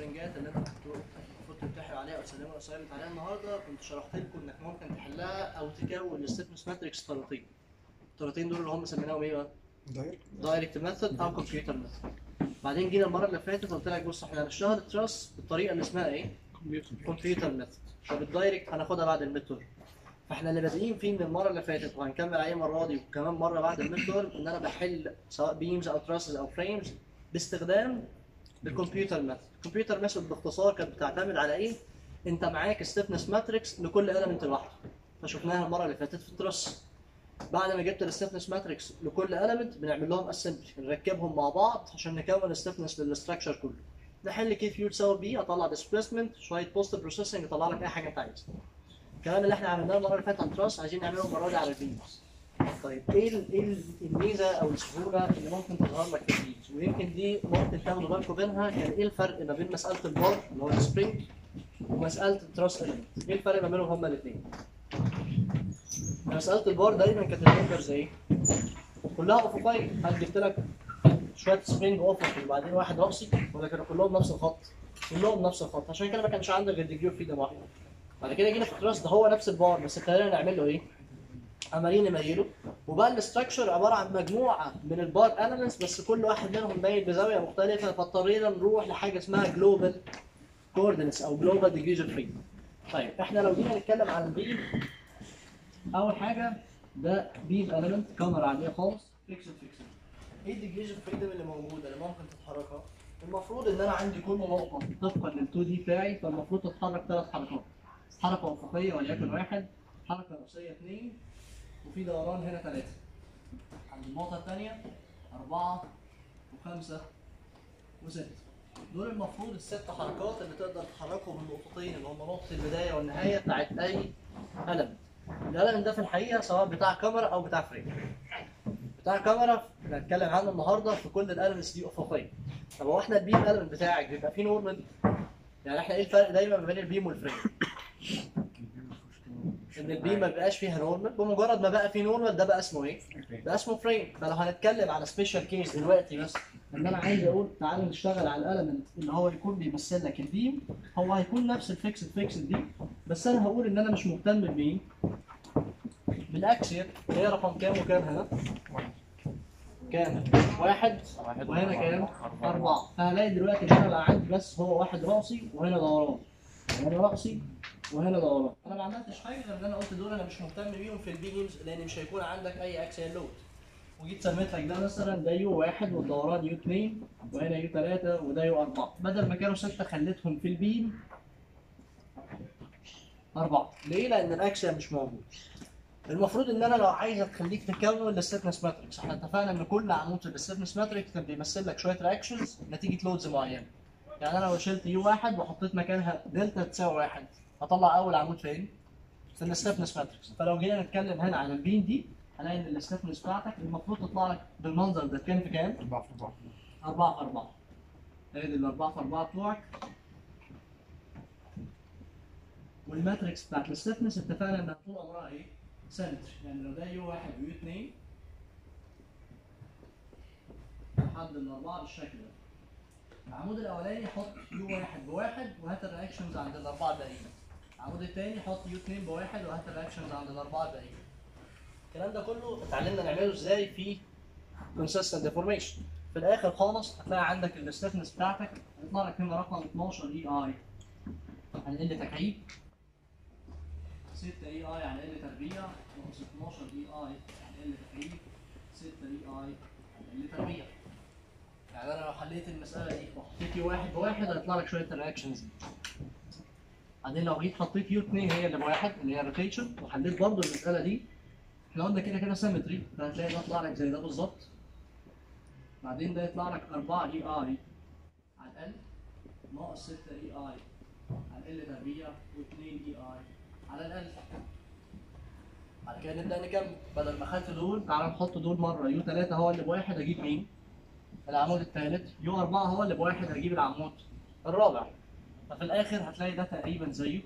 السبرنجات اللي انت المفروض تمتحن عليها أو تسلموا ال assignment عليها النهارده كنت شرحت لكم إنك ممكن تحلها أو تكون ال stiffness matrix طريقتين الطريقتين دول اللي هم سميناهم إيه بقى؟ direct direct method أو computer method. بعدين جينا المرة اللي فاتت قلت لك بص إحنا هنشتغل ال truss بالطريقة اللي اسمها إيه؟ computer. method. طب ال direct هناخدها بعد ال method فإحنا اللي بادئين فيه من المرة اللي فاتت وهنكمل عليه المرة دي وكمان مرة بعد ال method إن أنا بحل سواء beams أو trusses أو frames باستخدام ال computer method ال computer method باختصار كانت بتعتمد على إيه؟ أنت معاك stiffness matrix لكل element لوحده. فشفناها المرة اللي فاتت في ال truss بعد ما جبت ال stiffness matrix لكل element بنعمل لهم assembly نركبهم مع بعض عشان نكون ال stiffness لل structure كله. نحل K U تساوي P أطلع displacement شوية post processing يطلع لك أي حاجة أنت عايزها. الكلام اللي إحنا عملناه المرة اللي فاتت عن truss عايزين نعمله المرة دي على ال beams طيب إيه إيه ال- الميزة أو السهولة اللي ممكن تظهر لك في ال beams ويمكن دي ممكن تاخدوا بالكم منها كان إيه الفرق ما بين مسألة البار اللي هو ال spring ومسألة ال truss element إيه الفرق ما بينهم هما الاثنين مسألة البار دايما كانت ال members إيه؟ كلها افقيه هل جبت لك شوية spring افقي وبعدين واحد راسي ولا كانوا كلهم نفس الخط؟ كلهم نفس الخط. عشان كده ما كانش عندك غير degree freedom واحدة بعد كده جينا في ال truss ده هو نفس البار بس ابتدينا نعمل له إيه؟ عمالين نميله وبقى ال structure عبارة عن مجموعة من ال bar elements بس كل واحد منهم مايل بزاوية مختلفة فاضطرينا نروح لحاجة اسمها global coordinates أو global degrees of freedom طيب إحنا لو جينا نتكلم عن ال beam أول حاجة ده beam element كاميرا عادية خالص. fixed fixed إيه ال degrees of freedom اللي موجودة اللي ممكن تتحركها؟ المفروض إن أنا عندي كل نقطة طبقا لل 2 دي بتاعي فالمفروض تتحرك ثلاث حركات. حركة افقيه وليكن واحد حركة رأسية اثنين وفي دوران هنا ثلاثة عند النقطة الثانية أربعة وخمسة وستة. دول المفروض الست حركات اللي تقدر تحركهم بالنقطتين اللي هم نقطة البداية والنهاية بتاعت أي قلم. القلم ده في الحقيقة سواء بتاع كاميرا أو بتاع فريم. بتاع كاميرا هنتكلم عنه النهارده في كل ال elements دي افقيه طب هو إحنا ال beam ال element بتاعك بيبقى فيه normal يعني إحنا إيه الفرق دايما ما بين ال beam وال frame إن ال beam ما بيبقاش فيها normal بمجرد ما بقى فيه normal ده بقى اسمه إيه؟ ده اسمه frame فلو هنتكلم على special case دلوقتي بس إن أنا عايز أقول تعالى نشتغل على ال element اللي هو يكون بيمثل لك ال beam هو هيكون نفس ال fixed fixed دي بس أنا هقول إن أنا مش مهتم بمين بال axial هي رقم كام وكام هنا؟ كام؟ واحد وهنا كام؟ أربعة فهلاقي دلوقتي إن أنا بقى عندي بس هو واحد رأسي وهنا دوران وهنا رأسي وهنا دوران أنا ما عملتش حاجة غير إن أنا قلت دول أنا مش مهتم بيهم في ال beams لأن مش هيكون عندك أي axial load وجيت سميت لك ده مثلا ده U واحد والدوران U اثنين وهنا U ثلاثة وده U أربعة. بدل ما كانوا ستة خليتهم في ال beam أربعة. ليه؟ لأن ال axial مش موجود المفروض إن أنا لو عايز اخليك تكون ال stiffness matrix إحنا اتفقنا إن كل عمود في ال stiffness matrix كان بيمثل لك شوية reactions نتيجة loads معينة. يعني أنا لو شلت U واحد وحطيت مكانها دلتا تساوي واحد هطلع أول عمود فين؟ في ال stiffness matrix فلو جينا نتكلم هنا عن ال beam دي هنلاقي إن ال stiffness بتاعتك المفروض تطلع لك بالمنظر ده. كام في كام؟ 4 في 4 4 في 4 ادي الأربعة في 4 بتوعك. وال matrix بتاعت ال stiffness اتفقنا انها طول عمرها إيه؟ symmetric يعني لو ده U واحد و U اتنين لحد الأربعة بالشكل ده. العمود الأولاني حط U واحد بواحد وهات ال reactions عند الأربعة الباقيين. العمود الثاني حط U اتنين بواحد وهات ال reactions عند الأربعة الباقيين. الكلام ده كله اتعلمنا نعمله إزاي في consistent deformation. في الآخر خالص هتلاقي عندك ال stiffness بتاعتك هيطلع لك هنا رقم 12 EI على L تكعيب؟ 6 EI L تربيع؟ ناقص 12 EI L تكعيب؟ 6 EI L تربيع. يعني أنا لو حليت المسألة دي وحطيت واحد بواحد هيطلع لك شوية ال reactions دي بعدين لو جيت حطيت U 2 هي اللي بواحد اللي هي rotation وحليت برضه المسألة دي إحنا قلنا كده كده symmetry فهتلاقي ده يطلع لك زي ده بالظبط. بعدين ده يطلع لك 4 EI على L ناقص 6 EI على L تربيع و2 EI على L بعد كده نبدأ نكمل. بدل ما خدت دول تعالى نحط دول مرة. U 3 هو اللي بواحد أجيب مين؟ العمود الثالث U 4 هو اللي بواحد أجيب العمود الرابع. ففي الآخر هتلاقي ده تقريبا زيه.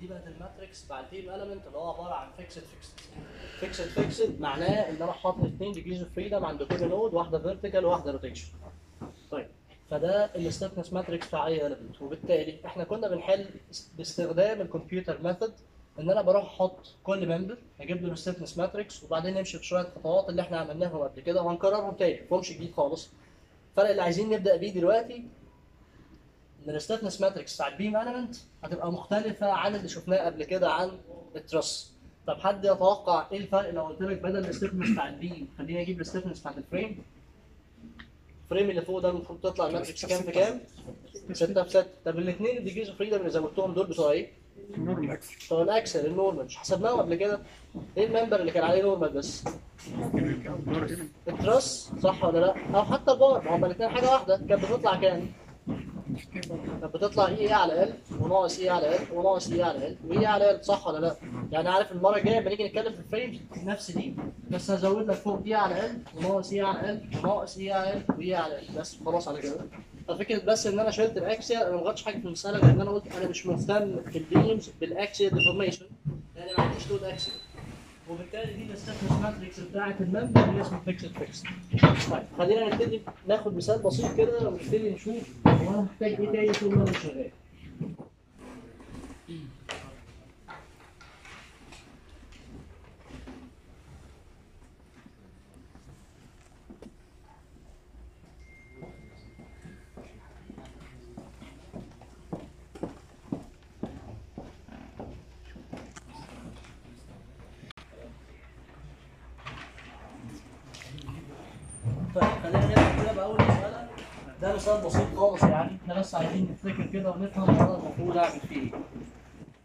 دي بقت ال matrix بتاع ال beam element اللي هو عبارة عن fixed fixed fixed fixed معناه ان أنا حاطط اثنين degrees of freedom عند كل node واحدة vertical وواحدة rotation طيب فده ال stiffness matrix بتاع اي element. وبالتالي إحنا كنا بنحل باستخدام ال computer method ان أنا بروح أحط كل member أجيب له ال stiffness matrix وبعدين نمشي بشوية خطوات اللي إحنا عملناهم قبل كده وهنكررهم تاني مفهومش جديد خالص. الفرق اللي عايزين نبدأ بيه دلوقتي إن ال stiffness matrix بتاع ال beam element هتبقى مختلفة عن اللي شفناه قبل كده عن ال truss طب حد يتوقع إيه الفرق لو قلت لك بدل ال stiffness بتاع ال beam خليني أجيب ال stiffness بتاعت ال frame ال frame اللي فوق ده المفروض تطلع ال matrix كام في كام؟ 6 في 6 طب الاثنين ال degrees of freedom اللي زودتهم دول بتوع إيه؟ بتوع ال axial ال normal مش حسبناهم قبل كده إيه ال member اللي كان عليه normal بس؟ ال truss صح ولا لأ؟ أو حتى البار ما هما الاثنين حاجة واحدة كانت بتطلع كام؟ بتطلع EA على L وناقص EA على L وناقص EA على L و EA على L صح ولا لا؟ يعني عارف المرة الجاية لما نيجي نتكلم في ال frames نفس دي بس هزود لك فوق EA على L وناقص EA على L وناقص EA على L و EA على L بس خلاص على كده ففكرة بس إن أنا شلت ال axial أنا ما غلطتش حاجة في المسألة لأن أنا قلت أنا مش مهتم في ال beams بال axial deformation لأن ما عنديش load axial وبالتالي دي ال stiffness matrix بتاعت ال member اللي اسمه fixed fixed طيب خلينا نبتدي ناخد مثال بسيط كده ونبتدي نشوف هو محتاج إيه تاني طول ما أنا شغال طيب خلينا نبدا كده باول مساله ده مثال بسيط خالص يعني. إحنا بس عايزين نفتكر كده ونفهم أنا المفروض اعمل فيه. إيه.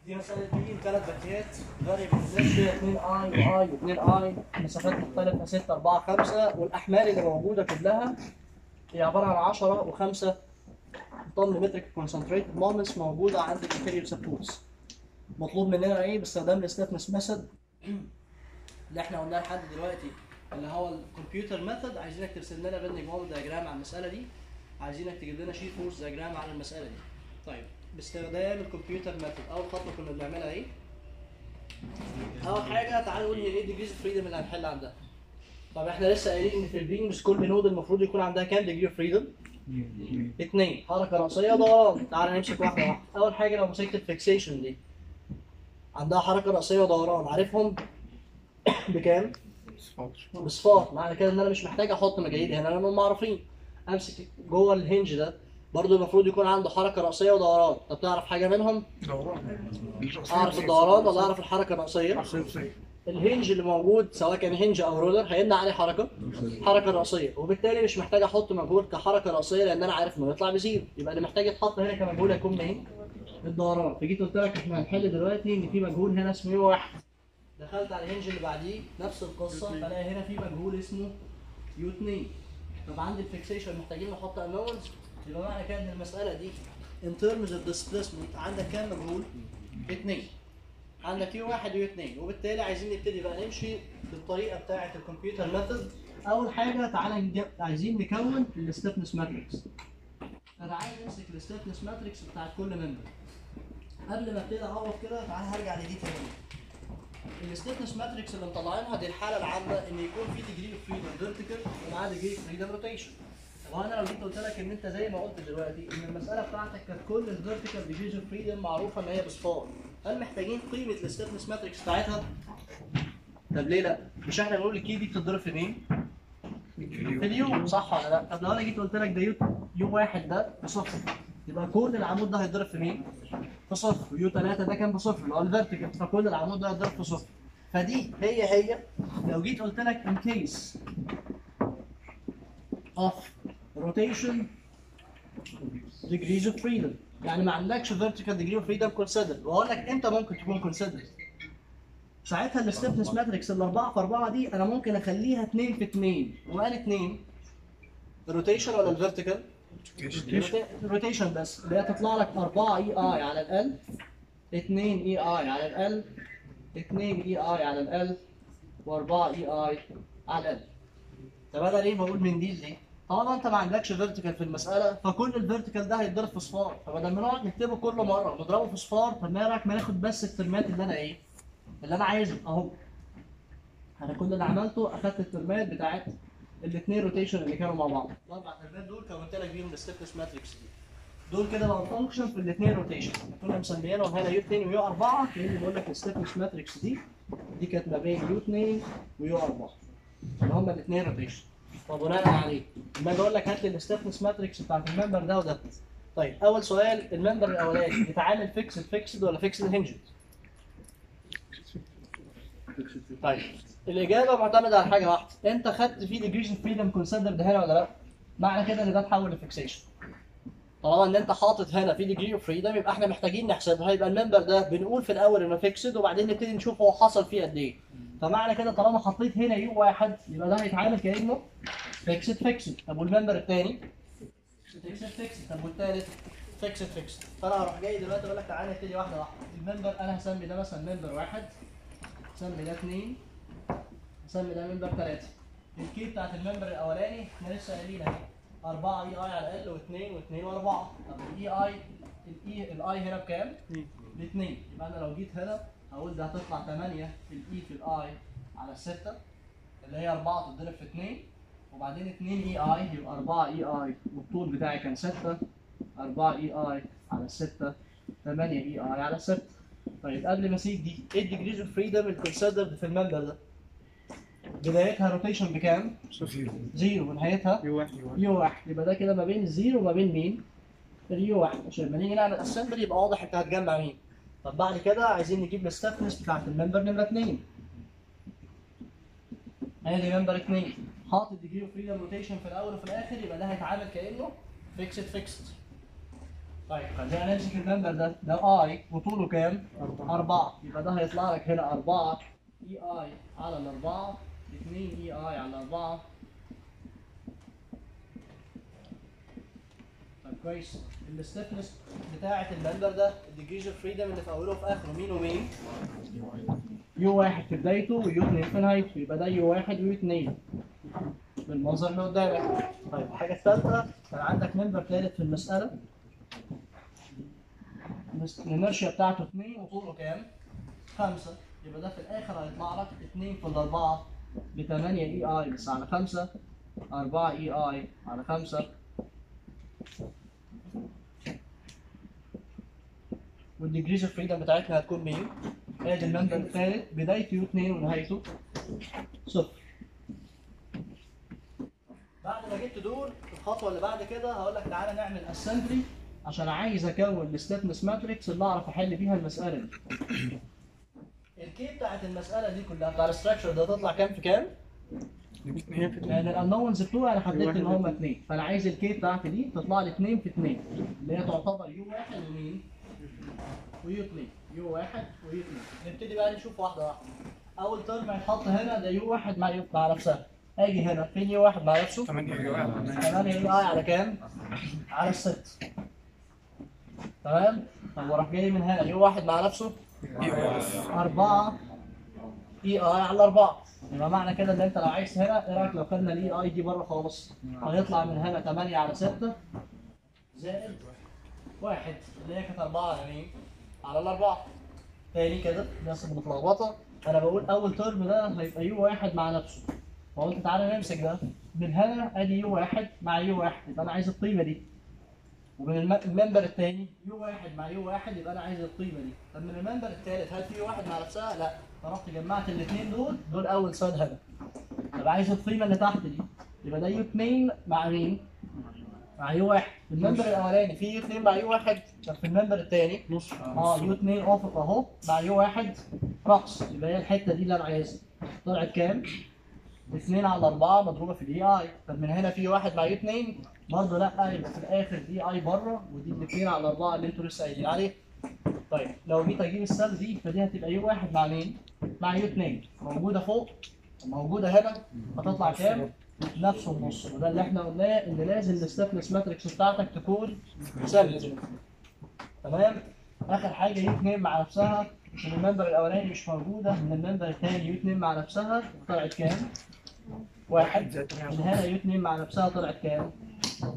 دي مساله دي ثلاث باكيات variable فيها 2 I و I و2 I مسافات مختلفة. 6 4 5 والأحمال اللي موجودة كلها هي عبارة عن 10 و5 طن متر ك concentrated moments موجودة عند ال intermediate supports مطلوب مننا إيه؟ باستخدام ال stiffness method اللي إحنا قلناه لحد دلوقتي اللي هو ال computer method عايزينك ترسم لنا bending moment diagram على المسألة دي. عايزينك تجيب لنا shear force diagram على المسألة دي. طيب باستخدام ال computer method. أول خطوة كنا بنعملها إيه؟ أول حاجة تعالوا نقول هي إيه degrees of freedom اللي هنحل عندها طب إحنا لسه قايلين إن في ال beams كل node المفروض يكون عندها كام degree of freedom اثنين حركة رأسية ودوران. تعالى نمسك واحدة واحدة. أول حاجة لو مسكت ال fixation دي عندها حركة رأسية ودوران. عارفهم بكام؟ بصفار معنى كده إن أنا مش محتاج أحط مجاهيل هنا لانهم معروفين امسك جوه ال hinge ده برضه المفروض يكون عنده حركة رأسية ودوران. طب تعرف حاجة منهم؟ أعرف الدوران ولا أعرف الحركة الرأسية؟ ال hinge اللي موجود سواء كان hinge أو roller هيمنع عليه حركة حركة رأسية. وبالتالي مش محتاج أحط مجهول كحركة رأسية لأن أنا عارف إنه يطلع ب zero. يبقى اللي محتاج يتحط هنا كمجهول هيكون مين؟ الدوران. فجيت قلت لك إحنا هنحل دلوقتي إن في مجهول هنا اسمه U واحد. دخلت على ال hinge اللي بعديه نفس القصة فلاقي هنا في مجهول اسمه U 2 طب عندي ال fixation محتاجين نحط unknowns يبقى معنى كده إن المسألة دي in terms of displacement عندك كام مجهول؟ اثنين عندك U واحد و U اثنين وبالتالي عايزين نبتدي بقى نمشي بالطريقة بتاعة ال computer method أول حاجة تعالى نجيب عايزين نكون ال stiffness matrix فتعالى نمسك ال stiffness matrix بتاعت كل member قبل ما أبتدي أعوض كده تعالى هرجع لدي تاني. ال stiffness matrix اللي مطلعينها دي الحالة العامة إن يكون في degree of freedom vertical ومعاه degree of freedom rotation طب أنا لو جيت قلت لك إن أنت زي ما قلت دلوقتي إن المسألة بتاعتك كانت كل ال vertical degrees of freedom معروفة إن هي بصفار هل محتاجين قيمة ال stiffness matrix بتاعتها؟ طب ليه لأ؟ مش إحنا بنقول ال K دي بتتضرب في مين؟ في ال U صح ولا لأ؟ طب لو أنا جيت قلت لك ده U U واحد ده بصفر يبقى كل العمود ده هيتضرب في مين؟ في صفر. و U 3 ده كان بصفر اللي هو ال vertical. فكل العمود ده هيتضرب في صفر. فدي هي هي لو جيت قلت لك in case of rotation degrees of freedom. يعني ما عندكش vertical degree of freedom considered. وأقول لك إمتى ممكن تكون considered ساعتها ال stiffness matrix الاربعه في أربعة دي أنا ممكن أخليها 2 في 2 وقال 2 ال rotation ولا ال vertical؟ rotation بس. اللي هي تطلع لك 4 EI على L 2 EI على L 2 EI على L و4 EI على L طب أنا ليه بقول من دي ليه؟ طالما أنت ما عندكش vertical في المسألة فكل ال vertical ده هيتضرب في صفار فبدل ما نقعد نكتبه كل مرة ونضربه في صفار طب ما رايك ما ناخد بس الترمات اللي أنا إيه؟ اللي أنا عايزه أهو. أنا كل اللي عملته أخدت الترمات بتاعت الاثنين rotation اللي كانوا مع بعض. الأربع ترمات دول كونت لك بيهم ال stiffness matrix دي. دول كده بقوا function في الاثنين rotation كنا مسميينهم هنا U 2 و U 4 كاني بقول لك ال stiffness matrix دي دي كانت ما بين U 2 و U 4 اللي هما الاثنين rotation وبناء عليه. لما أجي أقول لك هات لي ال stiffness matrix بتاعت ال member ده وده. طيب أول سؤال ال member الأولاني بيتعامل fixed fixed ولا fixed hinged؟ طيب. الإجابة معتمدة على حاجة واحدة. أنت خدت فيه degrees of freedom considered هنا ولا لأ؟ معنى كده إن ده اتحول ل fixation. طالما إن أنت حاطط هنا في degree of freedom يبقى إحنا محتاجين نحسبها. يبقى ال member ده بنقول في الأول إنه fixed وبعدين نبتدي نشوف هو حصل فيه قد إيه. فمعنى كده طالما حطيت هنا U واحد يبقى ده هيتعامل كأنه fixed fixed طب وال member الثاني fixed fixed طب والثالث fixed fixed فأنا هروح جاي دلوقتي أقول لك تعالى نبتدي واحدة واحدة. ال member أنا هسمي ده مثلا member واحد. هسمي ده اثنين هسمي ده member ثلاثة ال K بتاعت ال member الأولاني إحنا لسه قايلين اهي. 4 EI على L و2 و2 و4 طب ال EI ال I ال I هنا بكام؟ ب 2 يبقى أنا لو جيت هنا هقول ده هتطلع 8 في ال E في ال I على 6 اللي هي 4 تتضرب في 2 وبعدين 2 EI يبقى 4 EI والطول بتاعي كان 6 4 EI على 6 8 EI على 6 طيب قبل ما أسيب دي إيه ال degrees of freedom ال considered في ال member ده؟ بدايتها rotation بكام؟ صفر zero ونهايتها U واحد U واحد يبقى ده كده ما بين ال zero وما بين مين؟ ال U واحد عشان لما نيجي نعمل assembly يبقى واضح انت هتجمع مين. طب بعد كده عايزين نجيب ال stiffness بتاعت ال member نمرة 2. ادي member 2 حاطط degree of freedom rotation في الأول وفي الآخر يبقى ده هيتعامل كأنه fixed fixed. طيب خلينا نمسك ال member ده ده I وطوله كام؟ أربعة 4 يبقى ده هيطلع لك هنا 4 EI على الأربعة 2 EI على 4 طيب كويس. ال stiffness بتاعة ال member ده ال degrees of freedom اللي في أوله وفي آخره مين ومين؟ U واحد في بدايته و U اتنين في نهايته يبقى ده U واحد و U اتنين. بالمنظر اللي قدامك طيب الحاجة الثالثة كان عندك member ثالث في المسألة. ال inertia بتاعته 2 وطوله كام؟ 5 يبقى ده في الآخر هيطلع لك 2 في الأربعة. ب 8 EI بس على 5 4 EI على 5 وال degrees of freedom بتاعتنا هتكون مين؟ ادي ال member الثالث بدايته U 2 ونهايته صفر بعد ما جبت دول الخطوة اللي بعد كده هقول لك تعالى نعمل assembly عشان عايز أكون ال stiffness matrix اللي أعرف أحل بيها المسألة دي. ال K بتاعت المسألة دي كلها بتاع ال structure ده تطلع كام في كام؟ اثنين في لأن ال unknowns بتوعي أنا حددت إن هم اثنين فأنا عايز ال K بتاعتي دي تطلع لي 2 في 2 اللي هي تعتبر U واحد ومين؟ و U 2 U واحد و U 2 نبتدي بقى نشوف واحدة واحدة. أول term هيتحط هنا ده U واحد مع U مع نفسها. آجي هنا. فين U واحد مع نفسه؟ 8 U واحد. 8 EI على كام؟ على الست. تمام؟ طب وراح جاي من هنا. U واحد مع نفسه؟ أربعة. EI على أربعة يبقى معنى كده إن أنت لو عايز هنا إيه رأيك لو خدنا ال EI دي بره خالص؟ هيطلع من هنا 8 على 6 زائد واحد. اللي هي كانت 4 على مين؟ على الأربعة. تاني كده الناس متلخبطة أنا بقول أول term ده هيبقى U واحد مع نفسه. فقلت تعالى نمسك ده. من هنا أدي U واحد مع U واحد. يبقى أنا عايز القيمة دي. ومن الم- ال member الثاني U واحد مع U واحد يبقى أنا عايز القيمة دي. طب من ال member الثالث هل في يو واحد مع نفسها؟ لا. فرحت جمعت الاثنين دول دول أول سؤال هنا طب عايز القيمة اللي تحت دي. يبقى ده U 2 مع مين؟ مع U واحد. في ال member الأولاني في U 2 مع U واحد. طب في ال member الثاني؟ نص. آه U 2 افق أهو مع U واحد. خلاص يبقى هي الحتة دي اللي أنا عايزها. طلعت كام؟ 2 على 4 مضروبة في ال EI طب من هنا في واحد مع U 2 برضه لأ يبقى في الآخر دي EI بره ودي الاثنين على 4 اللي أنتوا لسه قايلين عليه طيب لو جيت أجيب ال cell دي فدي هتبقى U واحد مع مين؟ مع U 2 موجودة فوق موجودة هنا هتطلع كام؟ نفس النص. وده اللي إحنا قلناه إن لازم ال stiffness matrix بتاعتك تكون ثابته تمام؟ آخر حاجة U 2 مع نفسها. عشان ال member الأولاني مش موجودة من ال member الثاني U 2 مع نفسها طلعت كام؟ واحد من على هنا 2 مع نفسها طلعت كام؟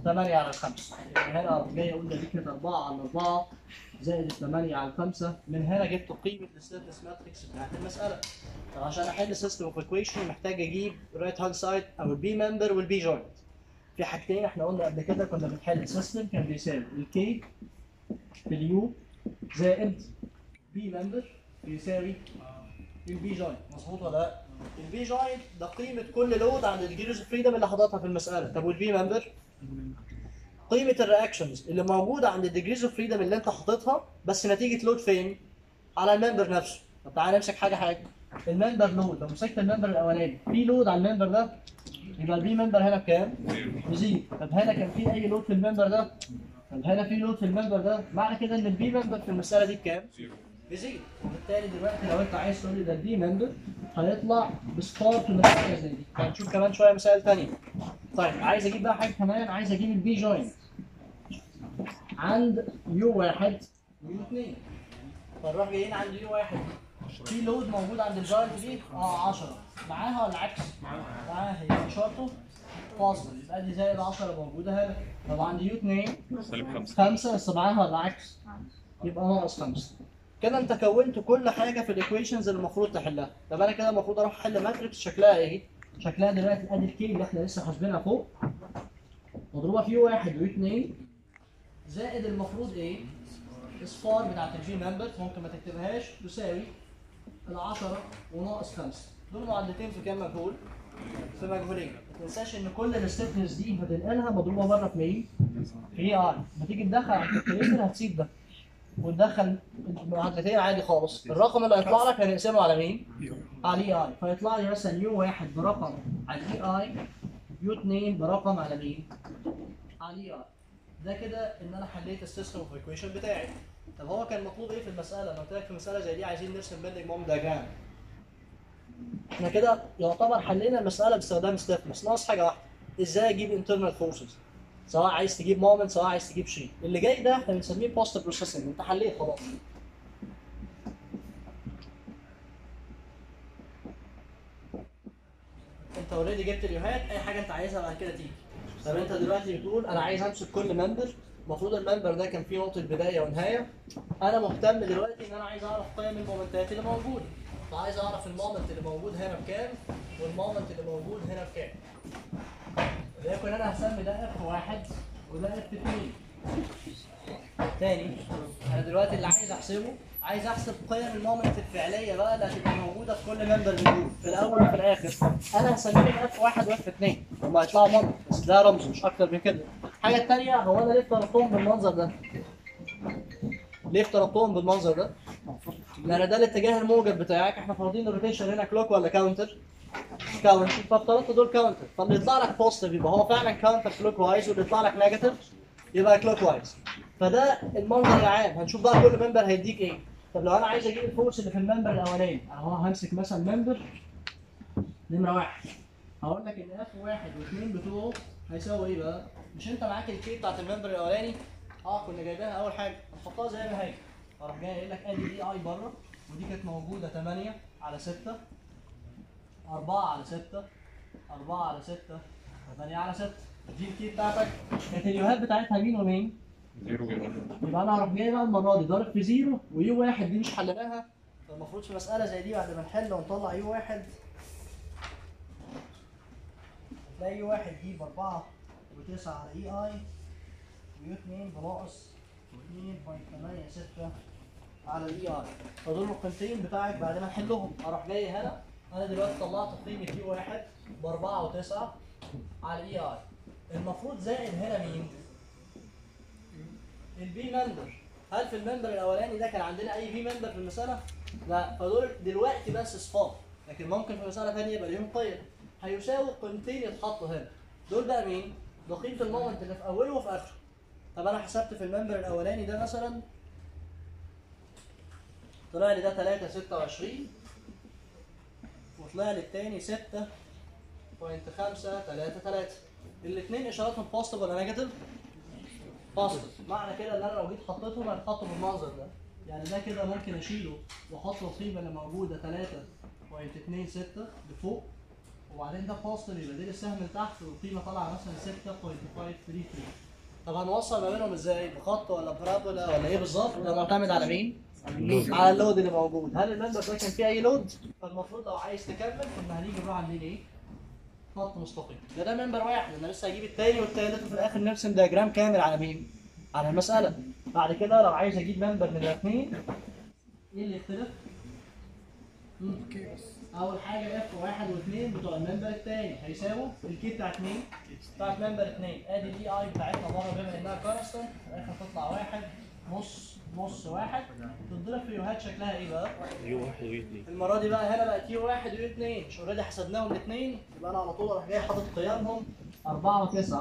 8 على 5 يعني هنا جاي أقول ده دي كانت 4 على 4 زائد 8 على 5 من هنا جبت قيمة ال stiffness matrix بتاعت المسألة. طب عشان أحل system of equation محتاج أجيب right hand side أو ال P member وال P joint في حاجتين إحنا قلنا قبل كده كنا بنحل system كان بيساوي ال K في ال U زائد P member بيساوي ال P joint مظبوط ولا لأ؟ ال P joint ده قيمه كل load عند ال degrees of freedom اللي حاططها في المسألة طب وال P member؟ قيمة ال reactions اللي موجودة عند ال degrees of freedom اللي انت حاططها بس نتيجة load فين؟ على ال member نفسه طب تعالى نمسك حاجة حاجة ال member load لو مسكت ال member الأولاني في load على ال member ده يبقى ال P member هنا بكام؟ ب zero طب هنا كان في أي load في ال member ده؟ طب هنا في load في ال member ده معنى كده ان ال P member في المسألة دي بكام؟ ب zero وبالتالي دلوقتي لو انت عايز تقول لي ده ال P member هيطلع بأصفار في زي دي. هنشوف كمان شوية مسائل ثانية طيب عايز أجيب بقى حاجة كمان. عايز أجيب ال P joint. عند U واحد و U اثنين فنروح جايين عند U واحد. في load موجود عند ال joint دي؟ آه 10 معاها ولا العكس؟ معاها. يبقى شرطة. فاصل. يبقى دي زائد 10 موجودة هنا. طب عند U 2 سالب خمسة. خمسة بس معاها ولا العكس؟ يبقى ناقص خمسة. كده انت كونت كل حاجة في ال equations اللي المفروض تحلها. طب أنا كده المفروض أروح أحل matrix شكلها إيه؟ شكلها دلوقتي ادي ال K اللي إحنا لسه حاسبينها فوق مضروبة في واحد و 2 زائد المفروض إيه؟ اصفار بتاعت ال P member ممكن ما تكتبهاش تساوي ال 10 وناقص 5 دول معادلتين في كام مجهول؟ في مجهولين ما تنساش إن كل ال stiffness دي هتنقلها مضروبة بره في مين؟ في EI لما تيجي تدخل على ال calculator هتسيب ده وتدخل المعادلتين عادي خالص. الرقم اللي هيطلع لك هنقسمه على مين؟ على ال EI فيطلع لي مثلا U واحد برقم على ال EI U 2 برقم على مين؟ على ال EI ده كده إن أنا حليت ال system of equation بتاعي. طب هو كان مطلوب إيه في المسألة؟ أنا قلت لك في مسألة زي دي عايزين نرسم bending moment diagram إحنا كده يعتبر حلينا المسألة باستخدام stiffness ناقص حاجة واحدة. إزاي أجيب internal forces سواء عايز تجيب moment سواء عايز تجيب shear. اللي جاي ده إحنا بنسميه post processing انت حليت خلاص. انت already جبت اليوهات اي حاجة انت عايزها بعد كده تيجي. طب انت دلوقتي بتقول أنا عايز امسك كل member المفروض ال member ده كان فيه نقطة بداية ونهاية. أنا مهتم دلوقتي ان أنا عايز اعرف قيم المومنتات اللي موجودة. فعايز اعرف ال moment اللي موجود هنا بكام وال moment اللي موجود هنا بكام. وليكن أنا هسمي ده F واحد وده F اتنين تاني أنا دلوقتي اللي عايز أحسبه عايز أحسب قيم ال moment الفعلية بقى اللي هتبقى موجودة في كل member من في الأول وفي الآخر أنا هسميهم F واحد و F اتنين هم هيطلعوا moment بس ده رمز مش أكتر من كده الحاجة التانيه هو أنا ليه افترضتهم بالمنظر ده؟ ليه افترضتهم بالمنظر ده؟ لأن ده الاتجاه الموجب بتاعك إحنا فاضيين ال rotation هنا clock ولا counter؟ counter فافترضت دول counter فاللي يطلع لك positive يبقى هو فعلا counter clockwise واللي يطلع لك negative يبقى clockwise فده المنظر العام هنشوف بقى كل member هيديك إيه طب لو أنا عايز أجيب ال force اللي في ال member الاولاني اهو همسك مثلا member نمره واحد هقول لك ان F واحد واثنين بتوعه هيساوي إيه بقى؟ مش انت معاك ال K بتاعت ال member الاولاني؟ آه كنا جايبينها اول حاجة هنحطها زي ما هي أروح جاي قايل لك ادي EI بره ودي كانت موجوده 8 على 6 4 على 6 4 على 6 8 على 6 دي ال K بتاعتك. كانت ال U هات بتاعتها مين ومين؟ zero يبقى أنا هروح جاي بقى المرة دي. ضارب في zero و U واحد. دي مش حليناها فالمفروض في مسألة زي دي بعد ما نحل ونطلع U واحد. تلاقي U واحد دي باربعه وتسعة على EI. و U اتنين بناقص واتنين point تمانية ستة على ال EI. فدول القيمتين بتاعك بعد ما نحلهم. أروح جاي هنا. أنا دلوقتي طلعت قيمة U واحد بأربعة وتسعة على ال EI المفروض زائد هنا مين؟ ال B member هل في ال member الأولاني ده كان عندنا أي B member في المسألة؟ لا فدول دلوقتي بس اصفار لكن ممكن في مسألة ثانية يبقى ليهم قيم. هيساوي قيمتين يتحطوا هنا. دول بقى مين؟ ده قيمة ال moment اللي في أوله وفي آخره. طب أنا حسبت في ال member الأولاني ده مثلا طلع لي ده 3 26 وطلع لي الثاني 6 point 5 3 3 الاثنين إشاراتهم positive ولا negative؟ positive معنى كده إن أنا لو جيت حطيتهم هيتحطوا بالمنظر ده يعني ده كده ممكن أشيله وأحط القيمه اللي موجودة 3.26 لفوق وبعدين ده فاصل يبقى دي السهم اللي تحت والقيمه طالعة مثلا 6.533 طب هنوصل ما بينهم إزاي؟ بخط ولا parabola ولا إيه بالظبط؟ ده معتمد على مين؟ على ال load اللي موجود، هل ال member ده كان فيه أي load؟ فالمفروض لو عايز تكمل كنا هنيجي نروح عاملين إيه؟ خط مستقيم، ده ده member واحد أنا لسه هجيب التاني والتالت وفي الآخر نرسم diagram كامل على مين؟ على المسألة. بعد كده لو عايز أجيب member من الاثنين إيه اللي يختلف؟ okay بس أول حاجة F واحد واثنين بتوع ال member الثاني هيساووا ال K بتاعت مين؟ بتاعت member اثنين أدي ال EI بتاعتنا بره بما إنها constant في الآخر تطلع واحد نص نص واحد. تتضرب في U هات شكلها إيه بقى؟ U واحد و U اتنين. المرة دي بقى هنا بقت U واحد و U اثنين مش already حسبناهم الاثنين يبقى أنا على طول أروح جاي حاطط قيمهم 4 و9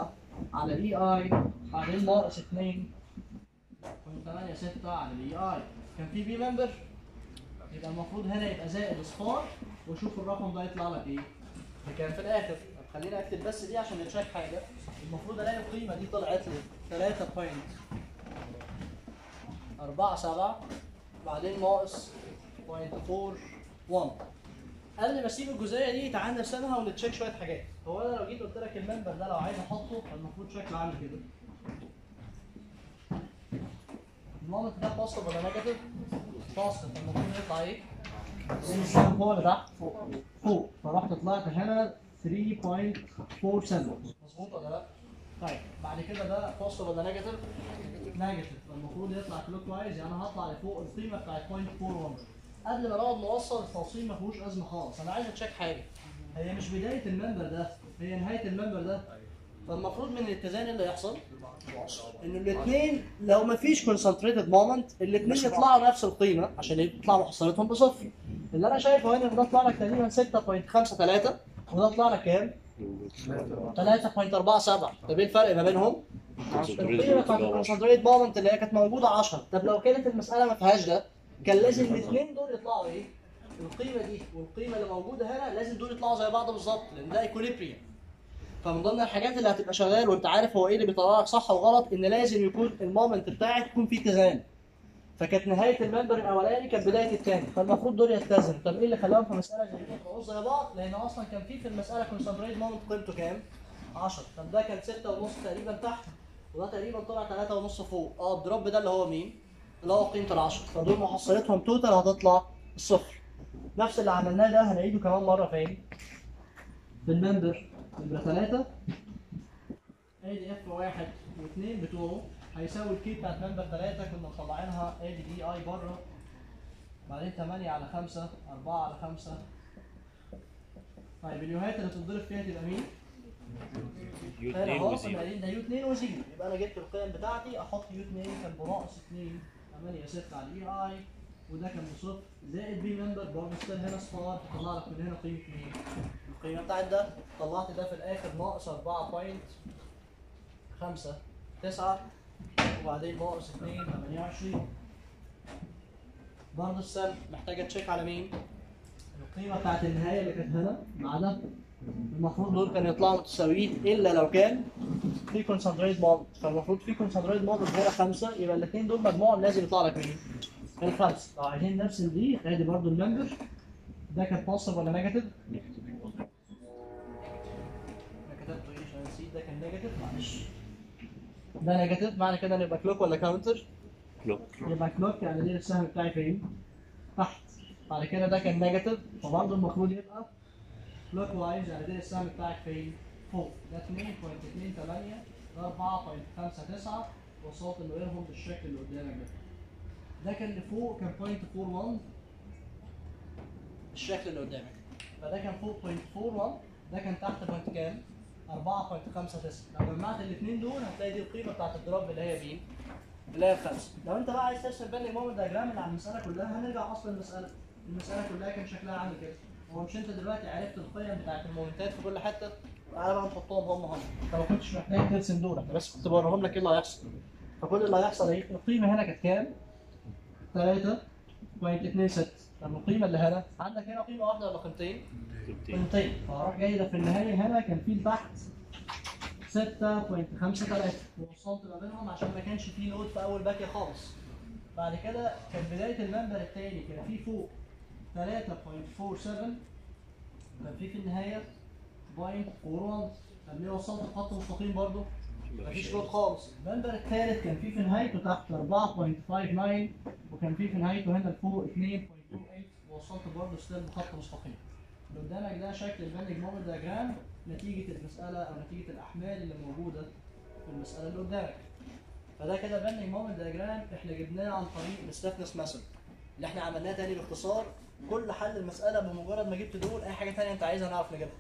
على ال EI بعدين ناقص 2 8 6 على ال EI كان في B member يبقى المفروض هنا يبقى زائد اصفار وشوف الرقم ده يطلع لك إيه. بكام في الآخر. طب خلينا أكتب بس دي عشان نت check حاجة. المفروض ألاقي القيمة دي طلعت لي. 3.47 بعدين ناقص 0.41 قبل ما أسيب الجزئية دي تعال نرسمها ونت check شوية حاجات هو أنا لو جيت قلت لك ال member ده لو عايز أحطه فالمفروض شكله عامل كده ال moment ده positive ولا negative؟ positive فالمفروض يطلع إيه؟ فوق ولا تحت؟ فوق فرحت طلعت هنا 3.47 مظبوط ولا لأ؟ طيب بعد كده ده positive ولا negative؟ negative. فالمفروض يطلع clockwise يعني أنا هطلع لفوق القيمة بتاعت 0.41 قبل ما نقعد نوصل التوصيل ما فيهوش أزمة خالص. أنا عايز أت check حاجة. هي مش بداية ال member ده هي نهاية ال member ده. فالمفروض من الاتزان اللي يحصل إن الاثنين لو ما فيش concentrated moment الاثنين يطلعوا نفس القيمة عشان يطلعوا محصلتهم بصفر. اللي أنا شايفه هنا ان ده طلع لك تقريبا 6.53 وده طلع لك كام؟ 3.47 طب إيه الفرق ما بينهم؟ ال concentrated moment اللي هي كانت موجودة 10 طب لو كانت المسألة ما فيهاش ده كان لازم الاثنين دول يطلعوا إيه؟ القيمة دي والقيمة اللي موجودة هنا لازم دول يطلعوا زي بعض بالظبط لأن ده equilibrium فمن ضمن الحاجات اللي هتبقى شغال وأنت عارف هو إيه اللي بيطلع لك صح وغلط إن لازم يكون ال moment بتاعك يكون فيه اتزان. فكانت نهاية ال member الأولاني كانت بداية الثاني فالمفروض دول يتزنوا طب إيه اللي خلاهم في مسألة زي يبقوا زي بعض لأن أصلا كان في في المسألة concentrated moment قيمته كام؟ 10 طب ده كان 6 ونص تقريبا تحت. وده تقريبا طلع 3 ونص فوق. آه ال drop ده اللي هو مين؟ اللي هو قيمة ال 10 فدول محصلتهم total هتطلع الصفر نفس اللي عملناه ده هنعيده كمان مرة فين؟ في ال member. نمرة 3 ادي F واحد واثنين بتوعه. هيساوي ال K بتاعت member 3 كنا مطلعينها ادي دي EI بره. بعدين 8 على 5 4 على 5 طيب ال U هات اللي تتضرب فيها تبقى مين؟ U أنا اتنين أهو و zero. ده U 2 و zero. يبقى أنا جبت القيم بتاعتي أحط U 2 كان بناقص 2 8 6 على ال EI وده كان بصفر زائد B member برضه still هنا أصفار طلع لك من هنا قيمة مين؟ القيمة بتاعت ده طلعت ده في الآخر ناقص 4.5 9 وبعدين ناقص 2 28 برضه السم محتاجة check على مين؟ القيمة بتاعت النهاية اللي كانت هنا مع ده المفروض دول كانوا يطلعوا متساويين إلا لو كان في concentrated moment فالمفروض في concentrated moment هنا خمسة يبقى الاثنين دول مجموعهم لازم يطلع لك مين؟ الخمسه لو عايزين نرسم دي ادي برضو ال member ده كان positive ولا negative؟ أنا كتبته إيه؟ عشان نسيت. ده كان negative معلش. ده negative معنى كده إن يبقى clock ولا counter؟ clock يبقى clock يعني دي السهم بتاعي فين؟ تحت. بعد كده ده كان negative فبرضه المفروض يبقى clockwise يعني دي السهم بتاعك فين؟ فوق. ده 2.28 ده 4.59 وصلت ما بينهم بالشكل اللي قدامك ده. ده كان اللي فوق كان 0.41 الشكل اللي قدامك. فده كان فوق 0.41 ده كان تحت point كام؟ 4.59 لو جمعت الاثنين دول هتلاقي دي القيمة بتاعت ال drop اللي هي مين؟ اللي هي الخمسة. لو انت بقى عايز ترسم bending moment diagram اللي على المسألة كلها هنرجع اصل المساله المسألة كلها كان شكلها عامل كده. هو مش انت دلوقتي عرفت القيم بتاعت ال moment ات في كل حتة؟ تعالى بقى نحطهم هم هم انت ما كنتش محتاج ترسم دول إحنا بس كنت بوريهم لك إيه اللي هيحصل. فكل اللي هيحصل إيه؟ القيمة هنا كانت كام؟ 3.26 طب القيمه اللي هنا عندك هنا قيمة واحدة ولا قيمتين؟ قيمتين. فهروح جاي ده في النهاية هنا كان في لتحت 6.53 ووصلت ما بينهم عشان ما كانش فيه load في أول باكيه خالص. بعد كده كان بداية ال member الثاني كان في فوق 3.47 كان في في النهاية point 41 طب ليه وصلت؟ خط مستقيم برضه؟ مفيش load خالص. ال member الثالث كان فيه في نهايته تحت 4.59 وكان فيه في نهايته هنا لفوق 2.28 ووصلت برضه still بخط مستقيم. اللي قدامك ده شكل ال bending moment diagram نتيجة المسألة أو نتيجة الأحمال اللي موجودة في المسألة اللي قدامك. فده كده bending moment diagram إحنا جبناه عن طريق ال stiffness method اللي إحنا عملناه تاني باختصار كل حل المسألة بمجرد ما جبت دول أي حاجة تانية أنت عايزها نعرف نجيبها.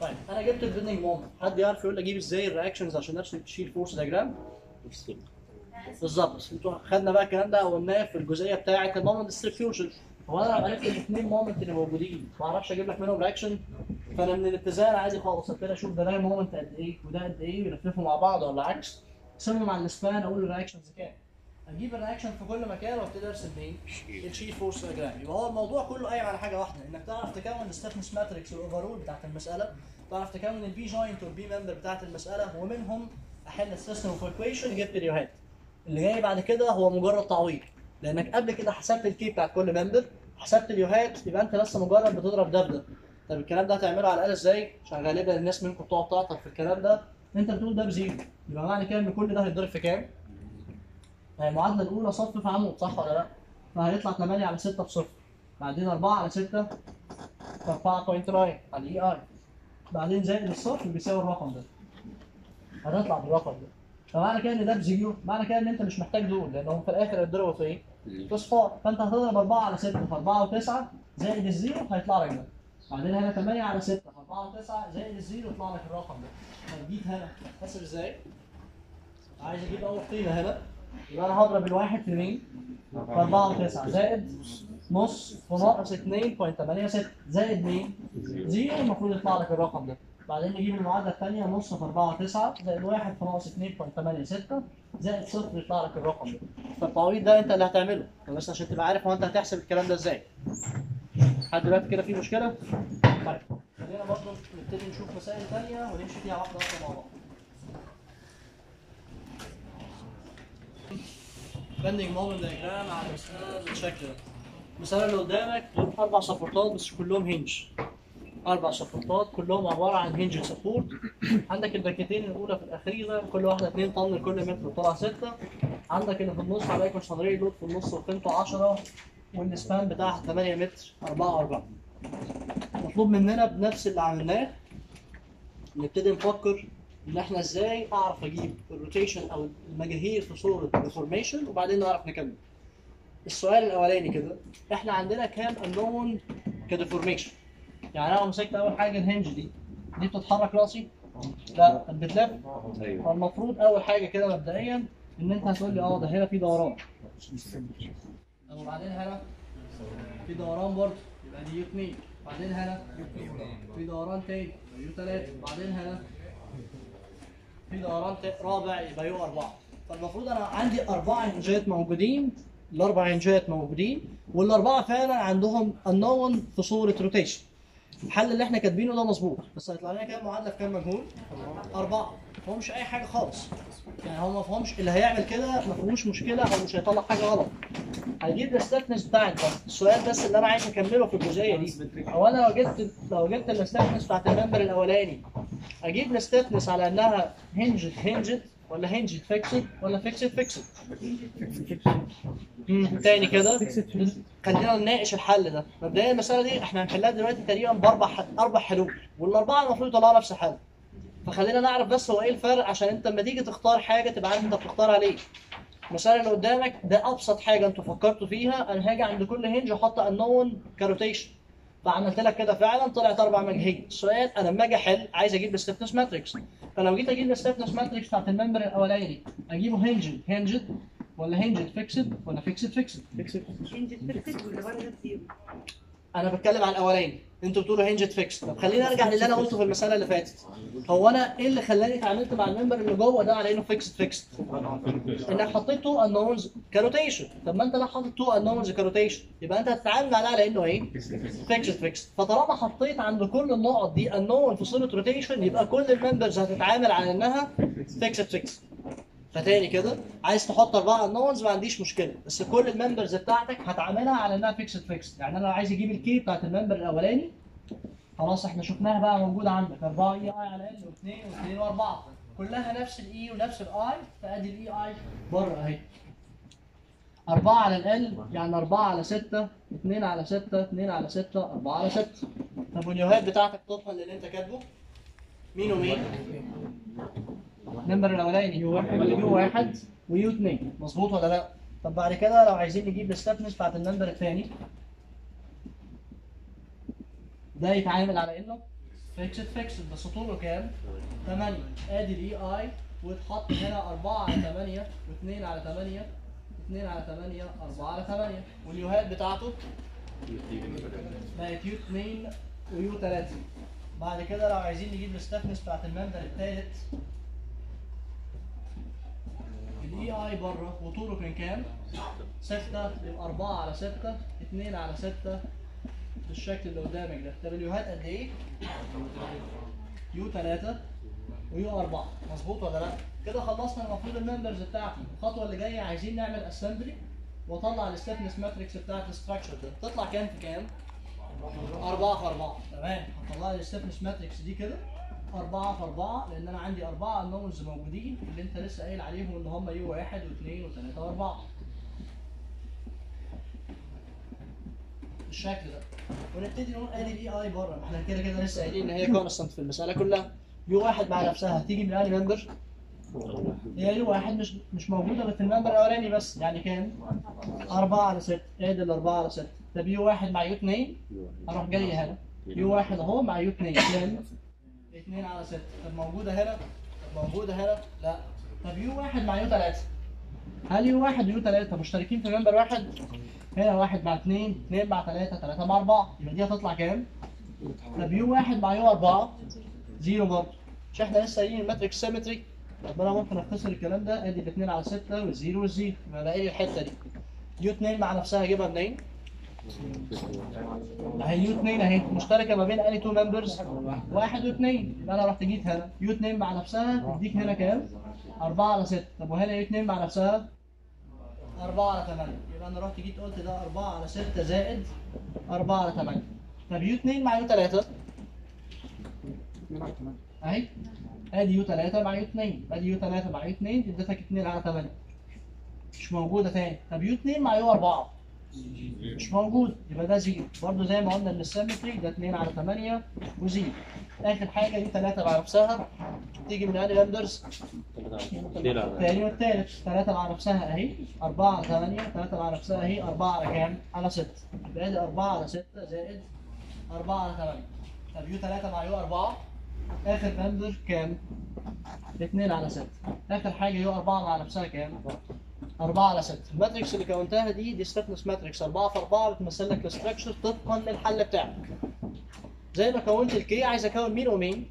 طيب أنا جبت ال bending moment حد يعرف يقول لي أجيب إزاي ال reactions عشان نرسم shear force diagram؟ بالظبط. أنتوا خدنا بقى الكلام ده قلناه في الجزئية بتاعه ال moment distribution هو أنا عرفت الاثنين moment اللي موجودين ما أعرفش أجيب لك منهم reaction فانا من الاتزان عادي خالص ابتدي أشوف ده ده moment قد إيه وده قد إيه ويلففوا مع بعض ولا عكس. اقسمهم على ال span أقول ال reactions كام. أجيب ال reaction في كل مكان وابتدي ارسم مين؟ ال shear force diagram يبقى هو الموضوع كله قايم على حاجة واحدة انك تعرف تكون ال stiffness matrix وال overall بتاعت المسألة تعرف تكون ال P joint وال P member بتاعت المسألة ومنهم أحل ال system of equation جبت ال U هات. اللي جاي بعد كده هو مجرد تعويض. لأنك قبل كده حسبت ال K بتاعت كل member حسبت ال U هات يبقى أنت بس مجرد بتضرب ده بده طب الكلام ده هتعمله على الاله إزاي؟ عشان غالبا الناس منكم بتقعد تعطل في الكلام ده أنت بتقول ده ب zero يبقى معنى كده إن كل ده هيتضرب في كام؟ يعني المعادله الأولى صف في عمود صح ولا لأ؟ فهيطلع 8 على 6 بصفر بعدين 4 على 6 في 4.9 على ال EI بعدين زائد الصفر بيساوي الرقم ده هتطلع بالرقم ده فمعنى كده إن ده ب zero معنى كده إن أنت مش محتاج دول لأنهم في الآخر هيتضربوا في إيه؟ أصفار فأنت هتضرب 4 على 6 في 4 و9 زائد ال zero هيطلع لك ده. بعدين هنا 8 على 6 في 4 و9 زائد ال zero يطلع لك الرقم ده. جيت هنا. تحسب إزاي؟ عايز أجيب أول قيمه هنا. يبقى أنا هضرب الواحد في مين؟ في 4 و9 زائد نص في ناقص 2.86 زائد مين؟ zero. المفروض يطلع لك الرقم ده. بعدين نجيب المعادلة الثانية نص في 4 و9 زائد 1 في ناقص 2.86 زائد صفر يطلع لك الرقم ده فالتعويض ده انت اللي هتعمله بس عشان تبقى عارف هو انت هتحسب الكلام ده إزاي لحد دلوقتي كده في مشكلة؟ طيب خلينا برضه نبتدي نشوف مسائل ثانية ونمشي فيها واحدة واحدة مع بعض bending moment diagram على المسألة بالشكل ده. المسألة اللي قدامك أربع support ات بس كلهم hinge. أربع support ات كلهم عبارة عن hinge support. عندك الباكيتين الأولى في الأخيرة كل واحدة 2 طن لكل متر وطوله 6. عندك اللي في النص عليك مشنري load في النص وقيمته 10 وال span بتاعها 8 متر 4 4. مطلوب مننا بنفس اللي عملناه نبتدي نفكر إن إحنا إزاي أعرف أجيب ال rotation أو المجاهيل في صورة deformation وبعدين نعرف نكمل. السؤال الأولاني كده إحنا عندنا كام unknown ك deformation؟ يعني أنا لو مسكت أول حاجة ال hinge دي دي بتتحرك راسي؟ لا بتلف؟ أيوه. فالمفروض أول حاجة كده مبدئيا إن أنت هتقول لي آه ده هنا في دوران. طب وبعدين هنا؟ في دوران برضه يبقى دي U 2 بعدين هنا؟ في دوران تاني يبقى U 3 بعدين هنا؟ في دوران رابع يبقى U 4 فالمفروض أنا عندي أربع hinge ات موجودين الأربع hinge ات موجودين والأربعة فعلا عندهم النون في صورة rotation الحل اللي إحنا كاتبينه ده مظبوط بس هيطلع لنا كام معادلة في كام مجهول؟ أربعة. ما فيهمش أي حاجة خالص. يعني هو ما فيهمش اللي هيعمل كده ما فيهوش مشكلة أو مش هيطلع حاجة غلط. هيجيب ال stiffness بتاعك بس السؤال بس اللي أنا عايز أكمله في الجزئية دي. هو أنا لو جبت لو جبت ال stiffness بتاعت ال member الأولاني أجيب ال stiffness على إنها hinged hinged ولا hinged fixed ولا fixed fixed تاني كده. خلينا نناقش الحل ده. مبدئيا المسألة دي إحنا هنحلها دلوقتي تقريبا بأربع أربع حلول والأربعة المفروض يطلعوا نفس الحل. فخلينا نعرف بس هو إيه الفرق عشان أنت لما تيجي تختار حاجة تبقى عارف أنت بتختارها ليه المسألة اللي قدامك ده أبسط حاجة أنتوا فكرتوا فيها. أنا هاجي عند كل hinge أحط ال unknown ك rotation فعملت لك كده فعلا طلعت أربع مجاهيل السؤال أنا لما أجي أحل عايز أجيب ال stiffness matrix فلو جيت أجيب ال stiffness matrix بتاعت ال member الأولاني أجيبه hinged hinged ولا hinged fixed ولا fixed fixed fixed أنا بتكلم عن الأولاني. أنتوا بتقولوا hinged fixed طب خلينا نرجع للي أنا قلته في المسألة اللي فاتت. هو أنا إيه اللي خلاني اتعاملت مع ال member اللي جوه ده على إنه fixed fixed إنك حطيت two unknowns ك rotation. طب ما أنت لا حاطط two unknowns ك rotation؟ يبقى أنت هتتعامل عليها على إنه إيه؟ fixed fixed فطالما حطيت عند كل النقط دي unknown في صورة rotation يبقى كل ال members هتتعامل على إنها fixed fixed فتاني كده عايز تحط أربعة unknowns ما عنديش مشكلة. بس كل ال members بتاعتك هتعاملها على إنها fixed fixed يعني أنا لو عايز أجيب ال K بتاعت ال member الأولاني خلاص إحنا شفناها بقى موجودة عندك. 4 EI على L و2 و2 و4 كلها نفس ال E ونفس ال I فأدي ال EI بره أهي. 4 على L يعني 4 على 6 2 على 6 2 على 6 4 على 6 طب وال U هات بتاعتك طبقا للي أنت كاتبه؟ مين ومين؟ ال member الأولاني. U واحد و U واحد و U اثنين مظبوط ولا لا؟ طب بعد كده لو عايزين نجيب ال stiffness بتاعت ال member الثاني ده يتعامل على إنه fixed fixed بس طوله كام؟ 8 أدي ال EI واتحط هنا 4 على 8 و2 على 8 2 على 8 4 على 8 وال U هات بتاعته؟ بقت U 2 و U 3 بعد كده لو عايزين نجيب ال stiffness بتاعت ال member الثالث ال EI بره وطوله كان كام؟ 6 يبقى 4 على 6 2 على 6 بالشكل اللي قدامك ده طب ال U هات قد إيه؟ U 3 و U 4 مظبوط ولا لأ؟ كده خلصنا المفروض ال members بتاعتي الخطوة اللي جاية عايزين نعمل assembly وأطلع ال stiffness matrix بتاعت ال structure ده تطلع كام في كام؟ 4 في 4 تمام هطلع ال stiffness matrix دي كده 4 في 4 لأن أنا عندي أربعة unknowns موجودين اللي أنت لسه قايل عليهم إن هم U 1 و2 و3 و4 بالشكل ده ونبتدي نقول ادي ال EI بره. إحنا كده كده لسه قايلين إن هي constant في المسألة كلها. U واحد مع نفسها. هتيجي من انهي member؟ هي U واحد مش مش موجودة غير في ال member الأولاني بس. يعني كام؟ 4 على 6 ادي ال 4 على 6 طب U واحد مع U 2 أروح جاي هنا. U واحد أهو مع U 2 كام؟ 2 على 6 طب موجودة هنا؟ طب موجودة هنا؟ لا. طب U واحد مع U 3 هل U واحد و U 3 مشتركين في member واحد؟ هنا واحد مع 2 2 مع 3 3 مع 4 يبقى دي هتطلع كام؟ طب U واحد مع U 4 zero برضه. مش إحنا لسه قايلين ال matrix symmetry طب أنا ممكن اختصر الكلام ده. ادي الاثنين على 6 وال zero وال zero يبقى الاقي لي الحتة دي؟ U 2 مع نفسها اجيبها منين؟ اهي U 2 اهي مشتركة ما بين اني two members واحد واثنين يبقى أنا رحت جيت هنا. U 2 مع نفسها تديك هنا كام؟ 4 على 6 طب وهنا U 2 مع نفسها؟ 4 على 8 يبقى أنا رحت جيت قلت ده 4 على 6 زائد 4 على 8 طب U 2 مع U 3 أهي. أدي U 3 مع U 2 أدي U 3 مع U 2 اديتك 2 على 8 مش موجودة تاني. طب U 2 مع U 4 مش موجود. يبقى ده zero. برضه زي ما قلنا إن ال symmetry ده 2 على 8 و zero. آخر حاجة U 3 مع نفسها. تيجي من انهي members؟ الثاني والثالث 3 مع نفسها أهي. 4 على 8 3 مع نفسها أهي. 4 على كام؟ على 6 يبقى ادي 4 على 6 زائد 4 على 8 طب U 3 مع U 4 آخر member كام؟ 2 على 6 آخر حاجة U 4 مع نفسها كام؟ 4 على 6 ال matrix اللي كونتها دي دي stiffness matrix. 4 في 4 بتمثل لك ال structure طبقا للحل بتاعك. زي ما كونت ال K عايز أكون مين ومين؟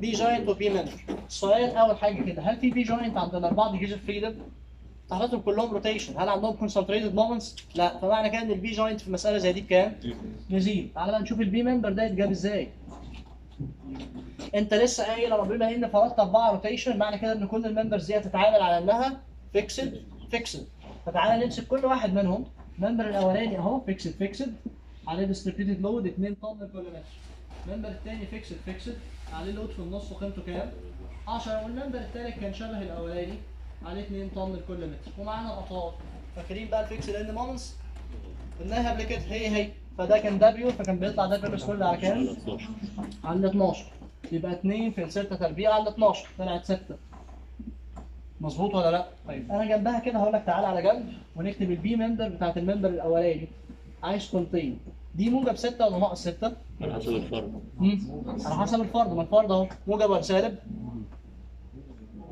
P joint و P member السؤال أول حاجة كده هل في P joint عند الأربعة degrees of freedom؟ حضرتهم كلهم rotation هل عندهم concentrated moments؟ لا. فمعنى كده إن ال P joint في مسألة زي دي بكام؟ ب zero تعالى بقى نشوف ال P member ده يتجاب إزاي. أنت لسه قايل لما بما إن فرضت أربعة rotation معنى كده إن كل ال members دي هتتعامل على إنها fixed fixed فتعالى نمسك كل واحد منهم. ال member الأولاني أهو fixed fixed عليه distributed load 2 طن لكل متر ال member الثاني fixed fixed عليه load في النص وقيمته كام؟ 10 وال member الثالث كان شبه الأولاني. عليه 2 طن لكل متر ومعانا الاطوال فاكرين بقى ال fixed end moments قلناها قبل كده. هي هي. فده كان W فكان بيطلع WL square على كام؟ على 12 يبقى 2 في 6 تربيع على 12 طلعت 6 مظبوط ولا لا؟ طيب. أنا جنبها كده هقول لك تعالى على جنب ونكتب ال P member بتاعت ال member الأولاني. عايز كونتين دي موجب 6 ولا ناقص 6؟ على حسب الفرد. على حسب الفرد. ما الفرد أهو. موجب ولا سالب؟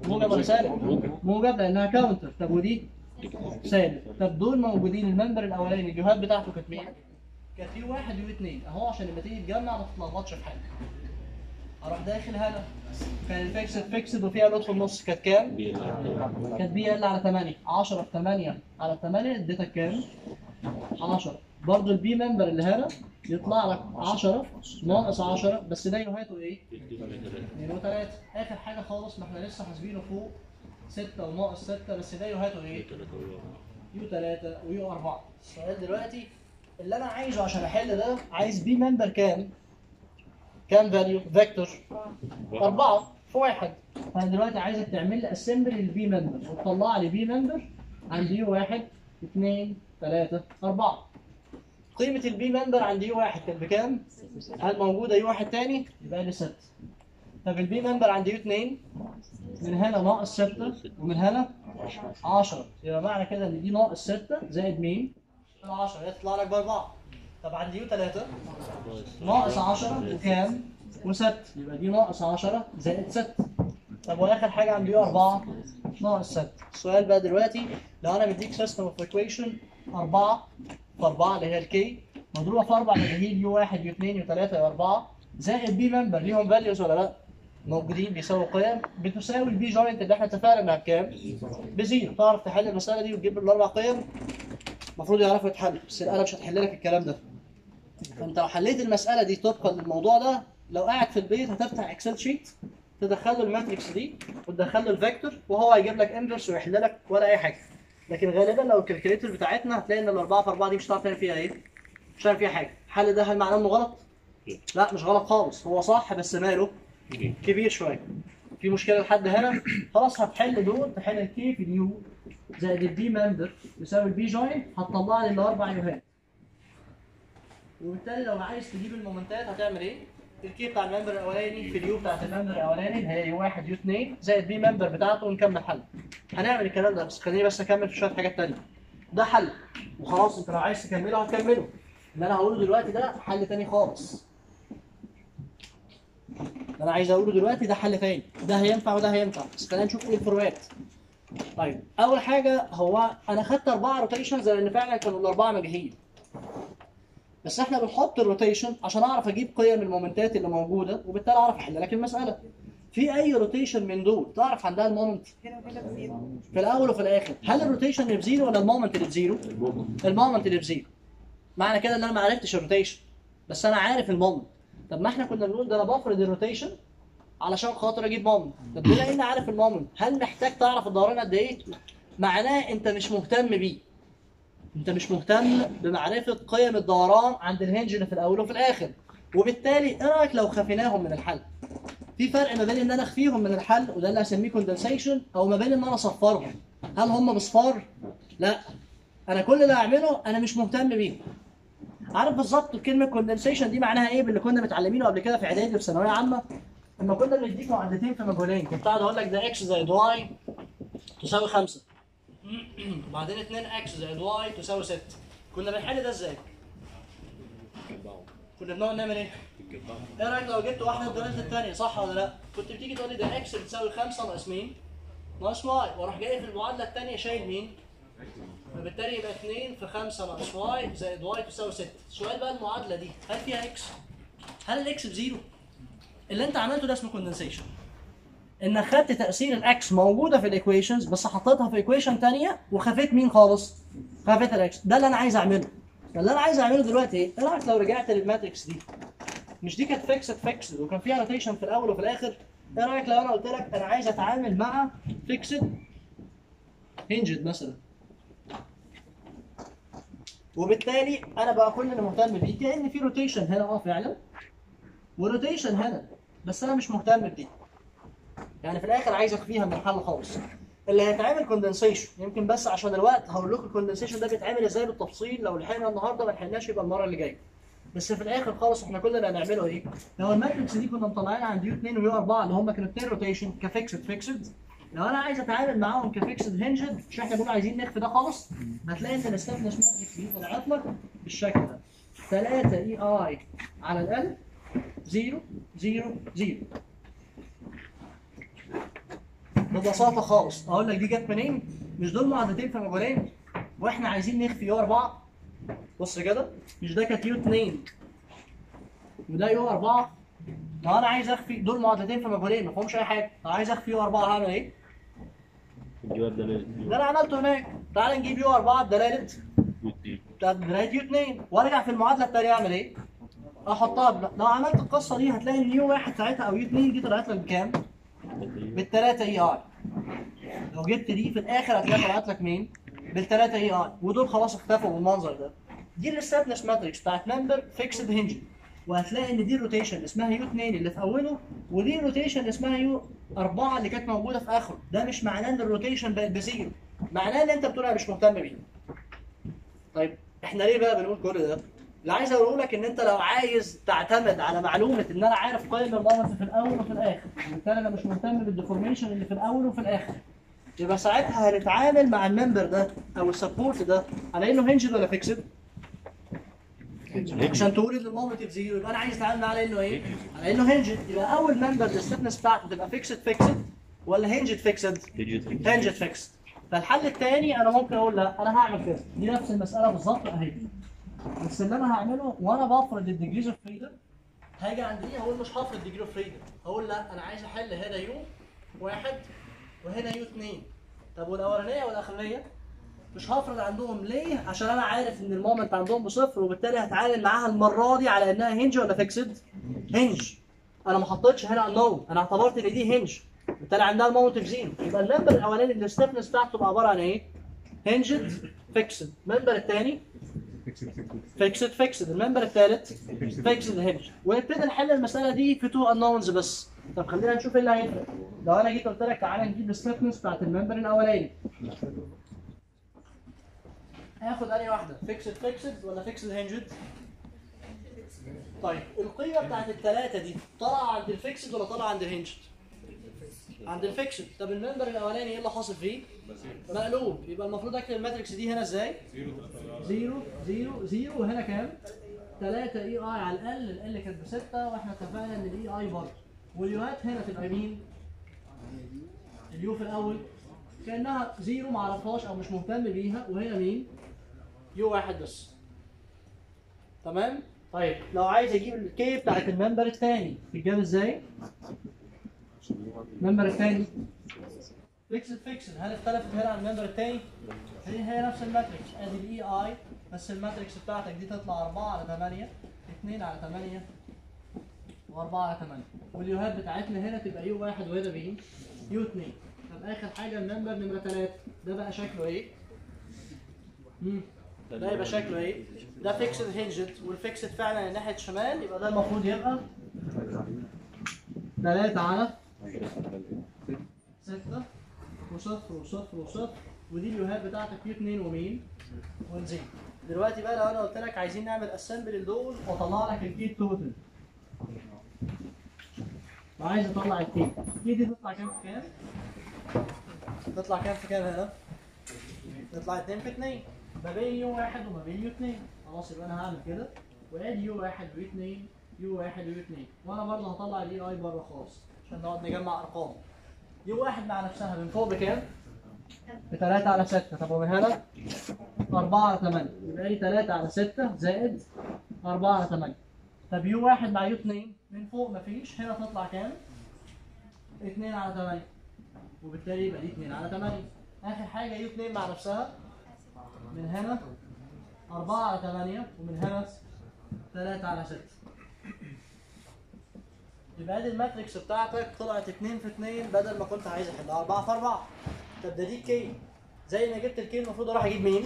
موجب ولا سالب؟ موجب. لأنها counter طب ودي؟ سالب. طب دول موجودين. ال member الأولاني. ال U هات بتاعته كانت مين؟ كانت U واحد و U اثنين أهو عشان لما تيجي تجمع ما تتلخبطش في حاجة. أروح داخل هنا كان ال fixed fixed وفيها في النص كانت كام؟ كانت PL على 8 10 في 8 على 8 اديتك كام؟ 10 برضه ال P member اللي هنا يطلع لك 10 ناقص 10 بس ده يوهاته إيه؟ 2 و3 آخر حاجة خالص ما إحنا لسه حاسبينه فوق 6 وناقص 6 بس ده يوهاته إيه؟ U 3 و U 4 السؤال دلوقتي اللي أنا عايزه عشان أحل ده عايز P member كام؟ كام value vector أربعة. في واحد. أنا دلوقتي عايزك تعمل لي assembly لل P member وتطلع لي P member عند U واحد اثنين ثلاثة أربعة. قيمة ال P member عند U واحد. كانت بكام؟ هل موجودة U واحد تاني؟ يبقى لي ستة طب ال P member عند U اثنين من هنا ناقص ستة. ومن هنا 10 يبقى معنى كده إن دي ناقص 6 زائد مين؟ 10 يطلع لك بأربعة. طب عند U 3 ناقص 10 وكام؟ و6 يبقى دي ناقص 10 زائد 6 طب وآخر حاجة عند U 4 ناقص 6 السؤال بقى دلوقتي. لو أنا مديك system of equation 4 في 4 اللي هي ال K مضروبة في 4 اللي هي U 1 U 2 U 3 U 4 زائد P member ليهم values ولا لأ؟ موجودين بيساووا قيم. بتساوي ال P joint اللي إحنا اتفقنا إنها بكام؟ ب zero تعرف تحل المسألة دي وتجيب الأربع قيم؟ المفروض يعرفوا يتحل بس الآلة مش هتحل لك الكلام ده. فانت لو حليت المسألة دي طبقا للموضوع ده لو قاعد في البيت هتفتح Excel sheet تدخل له ال matrix دي وتدخل له ال vector وهو هيجيب لك inverse ويحل لك ولا أي حاجة. لكن غالبا لو ال calculator بتاعتنا هتلاقي إن الأربعة في أربعة دي مش هتعرف تعمل فيها إيه؟ مش هتعمل فيها حاجة. الحل ده هل معناه إنه غلط؟ لا مش غلط خالص. هو صح بس ماله؟ كبير شوية. في مشكلة لحد هنا؟ خلاص هتحل دول تحل ال K في ال U زائد ال P member يساوي ال P joint هتطلع لي الأربع يوهات. وبالتالي لو عايز تجيب ال moment ات هتعمل إيه؟ ال K بتاع ال member الاولاني في ال U بتاعت ال member الاولاني اللي هي U 1 U 2 زائد P member بتاعته ونكمل حل. هنعمل الكلام ده بس خليني بس أكمل في شوية حاجات تانية. ده حل وخلاص انت لو عايز تكمله هتكمله. اللي أنا هقوله دلوقتي ده حل تاني خالص. اللي أنا عايز أقوله دلوقتي ده حل تاني ده هينفع وده هينفع بس خلينا نشوف إيه الفروقات طيب أول حاجة هو أنا خدت اربعه rotations لأن فعلا كانوا الأربعة مجاهيل بس إحنا بنحط ال rotation عشان اعرف أجيب قيم ال moment ات اللي موجودة وبالتالي اعرف احل لك المساله في أي rotation من دول؟ تعرف عندها ال moment؟ في الأول وفي الآخر. هل ال rotation اللي ب zero ولا المومنت اللي بزيرو؟ المومنت اللي بزيرو. معنى كده إن أنا ما عرفتش ال rotation بس أنا عارف ال moment. طب ما إحنا كنا بنقول ده أنا بفرض ال rotation علشان خاطر أجيب moment. طب بما إني عارف ال moment هل محتاج تعرف الدوران قد إيه؟ معناه أنت مش مهتم بيه. انت مش مهتم بمعرفة قيم الدوران عند ال hinge اللي في الأول وفي الآخر. وبالتالي إيه رأيك لو خفيناهم من الحل؟ في فرق ما بين إن أنا أخفيهم من الحل وده اللي هسميه condensation أو ما بين إن أنا أصفرهم. هل هم بصفار لا. أنا كل اللي هعمله أنا مش مهتم بيهم. عارف بالظبط كلمه condensation دي معناها إيه باللي كنا متعلمينه قبل كده في إعدادي وفي ثانوية عامة؟ لما كنا بنديك معادلتين في مجهولين كنت قاعد أقول لك ده X زائد Y تساوي 5 بعدين 2 X زائد Y تساوي 6 كنا بنحل ده إزاي؟ كنا بنقعد نعمل إيه؟ إيه رأيك لو جبت واحدة بدلاله الثانية صح ولا لأ؟ كنت بتيجي تقول لي ده X بتساوي 5 ناقص مين؟ ناقص Y وأروح جاي في المعادلة الثانية شايل مين؟ فبالتالي يبقى 2 في 5 ناقص Y زائد Y تساوي 6 السؤال بقى المعادلة دي هل فيها X؟ هل ال X ب zero؟ اللي انت عملته ده اسمه condensation انك خدت تأثير ال X موجودة في ال equations بس حطيتها في equation ثانية وخفيت مين خالص؟ خفيت ال X ده اللي أنا عايز أعمله اللي أنا عايز أعمله دلوقتي إيه؟ إيه رأيك لو رجعت لل matrix دي؟ مش دي كانت fixed fixed وكان فيها rotation في الأول وفي الآخر إيه رأيك لو أنا قلت لك أنا عايز أتعامل مع fixed hinged مثلا وبالتالي أنا بقى كل اللي مهتم بيه كأن في rotation هنا آه فعلا و rotation هنا بس أنا مش مهتم بدي يعني في الآخر عايز اخفيها من الحل خالص. اللي هيتعمل condensation يمكن بس عشان الوقت هقول لكم ال condensation ده بيتعمل إزاي بالتفصيل. لو لحقنا النهارده ما لحقناش يبقى المرة اللي جاية. بس في الآخر خالص إحنا كل اللي هنعمله إيه؟ لو ال matrix دي كنا مطلعين عند U 2 و U 4 اللي هم كانوا 2 rotation ك fixed fixed. لو أنا عايز أتعامل معاهم ك fixed hinged مش إحنا بنقول عايزين نخفي ده خالص. هتلاقي ان ال stiffness matrix دي طلعت لك بالشكل ده. 3 EI على ال L 0 0 0 ببساطة خالص. أقول لك دي جت منين؟ مش دول معادلتين في مجهولين وإحنا عايزين نخفي U 4 بص كده مش ده كانت U 2 وده U 4 لو أنا عايز أخفي دول معادلتين في مجهولين ما فيهمش أي حاجة. لو عايز أخفي U 4 هعمل إيه؟ الجواب ده ده أنا عملته هناك. تعال نجيب U 4 بدلالة. بتاعت بدايه U 2 وأرجع في المعادلة الثانية أعمل إيه؟ أحطها. لو عملت القصة دي هتلاقي إن U 1 ساعتها أو U 2 دي طلعت لك بكام؟ بالثلاثه EI لو جبت دي في الآخر هتلاقي طلعت لك مين؟ بالثلاثه EI ودول خلاص اختفوا بالمنظر ده. دي ال stiffness matrix بتاعت member fixed hinge وهتلاقي إن دي rotation اسمها u 2 اللي في أوله ودي rotation اسمها u 4 اللي كانت موجودة في آخره. ده مش معناه إن ال rotation بقت ب zero. معناه إن أنت بتقول أنا مش مهتم بيه. طيب إحنا ليه بقى بنقول كل ده؟ اللي عايز اقوله لك ان انت لو عايز تعتمد على معلومة ان أنا عارف قيم ال moment في الأول وفي الآخر وبالتالي أنا مش مهتم بال deformation اللي في الأول وفي الآخر. يبقى ساعتها هنتعامل مع ال member ده أو ال support ده على انه hinged ولا fixed عشان تقول ان ال moment ب zero يبقى أنا عايز اتعامل على انه إيه؟ على انه hinged يبقى اول member ال stiffness بتاعته تبقى fixed fixed ولا hinged fixed؟ hinged fixed فالحل الثاني أنا ممكن أقول لا أنا هعمل كده. دي نفس المسألة بالظبط أهي. بس اللي أنا هعمله وأنا بفرض ال degrees of freedom هاجي عند دي هقول مش هفرض degree of freedom هقول لا أنا عايز أحل هنا u واحد وهنا u اثنين طب والأولانية والاخرانيه مش هفرض عندهم ليه؟ عشان أنا عارف إن ال moment عندهم بصفر وبالتالي هتعامل معاها المرة دي على إنها hinge ولا fixed؟ hinge أنا ما حطيتش هنا النو أنا اعتبرت إن دي hinge بالتالي عندها ال moment ب zero يبقى ال member الأولاني اللي ال stiffness بتاعته عبارة عن إيه؟ hinged fixed ال member الثاني fixed fixed ال member الثالث؟ fixed hinge ونبتدي نحل المسألة دي في two unknowns بس. طب خلينا نشوف إيه اللي هيفرق. لو أنا جيت قلت لك تعالى نجيب ال stiffness بتاعت ال member الأولاني. هاخد أنهي واحدة؟ fixed fixed ولا fixed hinged؟ طيب القيمة بتاعت الثلاثة دي طالعه عند الفيكسد ولا طالعه عند الهنجد عند الفيكسد طب الممبر الأولاني إيه اللي حاصل فيه؟ مقلوب. يبقى المفروض أكتب ال matrix دي هنا إزاي؟ zero zero zero. وهنا كام؟ 3 EI على ال L ال L كانت بستة وإحنا اتفقنا إن ال EI بره. وال u هات هنا تبقى مين؟ ال u في الأول. كأنها zero معرفهاش أو مش مهتم بيها. وهنا مين؟ u واحد بس. تمام؟ طيب لو عايز أجيب ال K بتاعت ال member الثاني تتجاب إزاي؟ ال member الثاني fixed fixed هل اختلفت هنا عن ال member الثاني هي هي نفس ال matrix أدي ال EI بس ال matrix بتاعتك دي تطلع 4 على 8 2 على 8 و4 على 8 وال u هات بتاعتنا هنا تبقى u واحد وهنا مين؟ u 2 طب آخر حاجة ال member نمرة 3 ده بقى شكله إيه؟ مم. ده يبقى شكله إيه؟ ده fixed hinged وال fixed فعلا ناحيه الشمال يبقى ده المفروض يبقى 3 على 6 وصفر وصفر وصفر ودي ال u هات بتاعتك u 2 ومين؟ ونزيد دلوقتي بقى لو أنا قلت لك عايزين نعمل assemble لدول وأطلع لك ال K total لو عايز أطلع ال K ال K دي تطلع كام في كام؟ تطلع كام في كام هنا؟ تطلع 2 في 2 ما بين u واحد وما بين u 2 خلاص يبقى أنا هعمل كده. وأدي u واحد و u 2 u واحد و u 2 وأنا برضه هطلع ال EI بره خالص. عشان نقعد نجمع أرقام. u واحد مع نفسها من فوق بكام؟ ب 3 على 6 طب ومن هنا؟ 4 على 8 يبقى لي 3 على 6 زائد 4 على 8 طب u واحد مع u 2 من فوق مفيش. هنا تطلع كام؟ 2 على 8 وبالتالي يبقى دي 2 على 8 آخر حاجة u 2 مع نفسها من هنا 4 على 8 ومن هنا 3 على 6 يبقى ادي ال matrix بتاعتك طلعت 2 في 2 بدل ما كنت عايز أحلها. 4 في 4 طب ده دي K زي ما جبت ال K المفروض أروح أجيب مين؟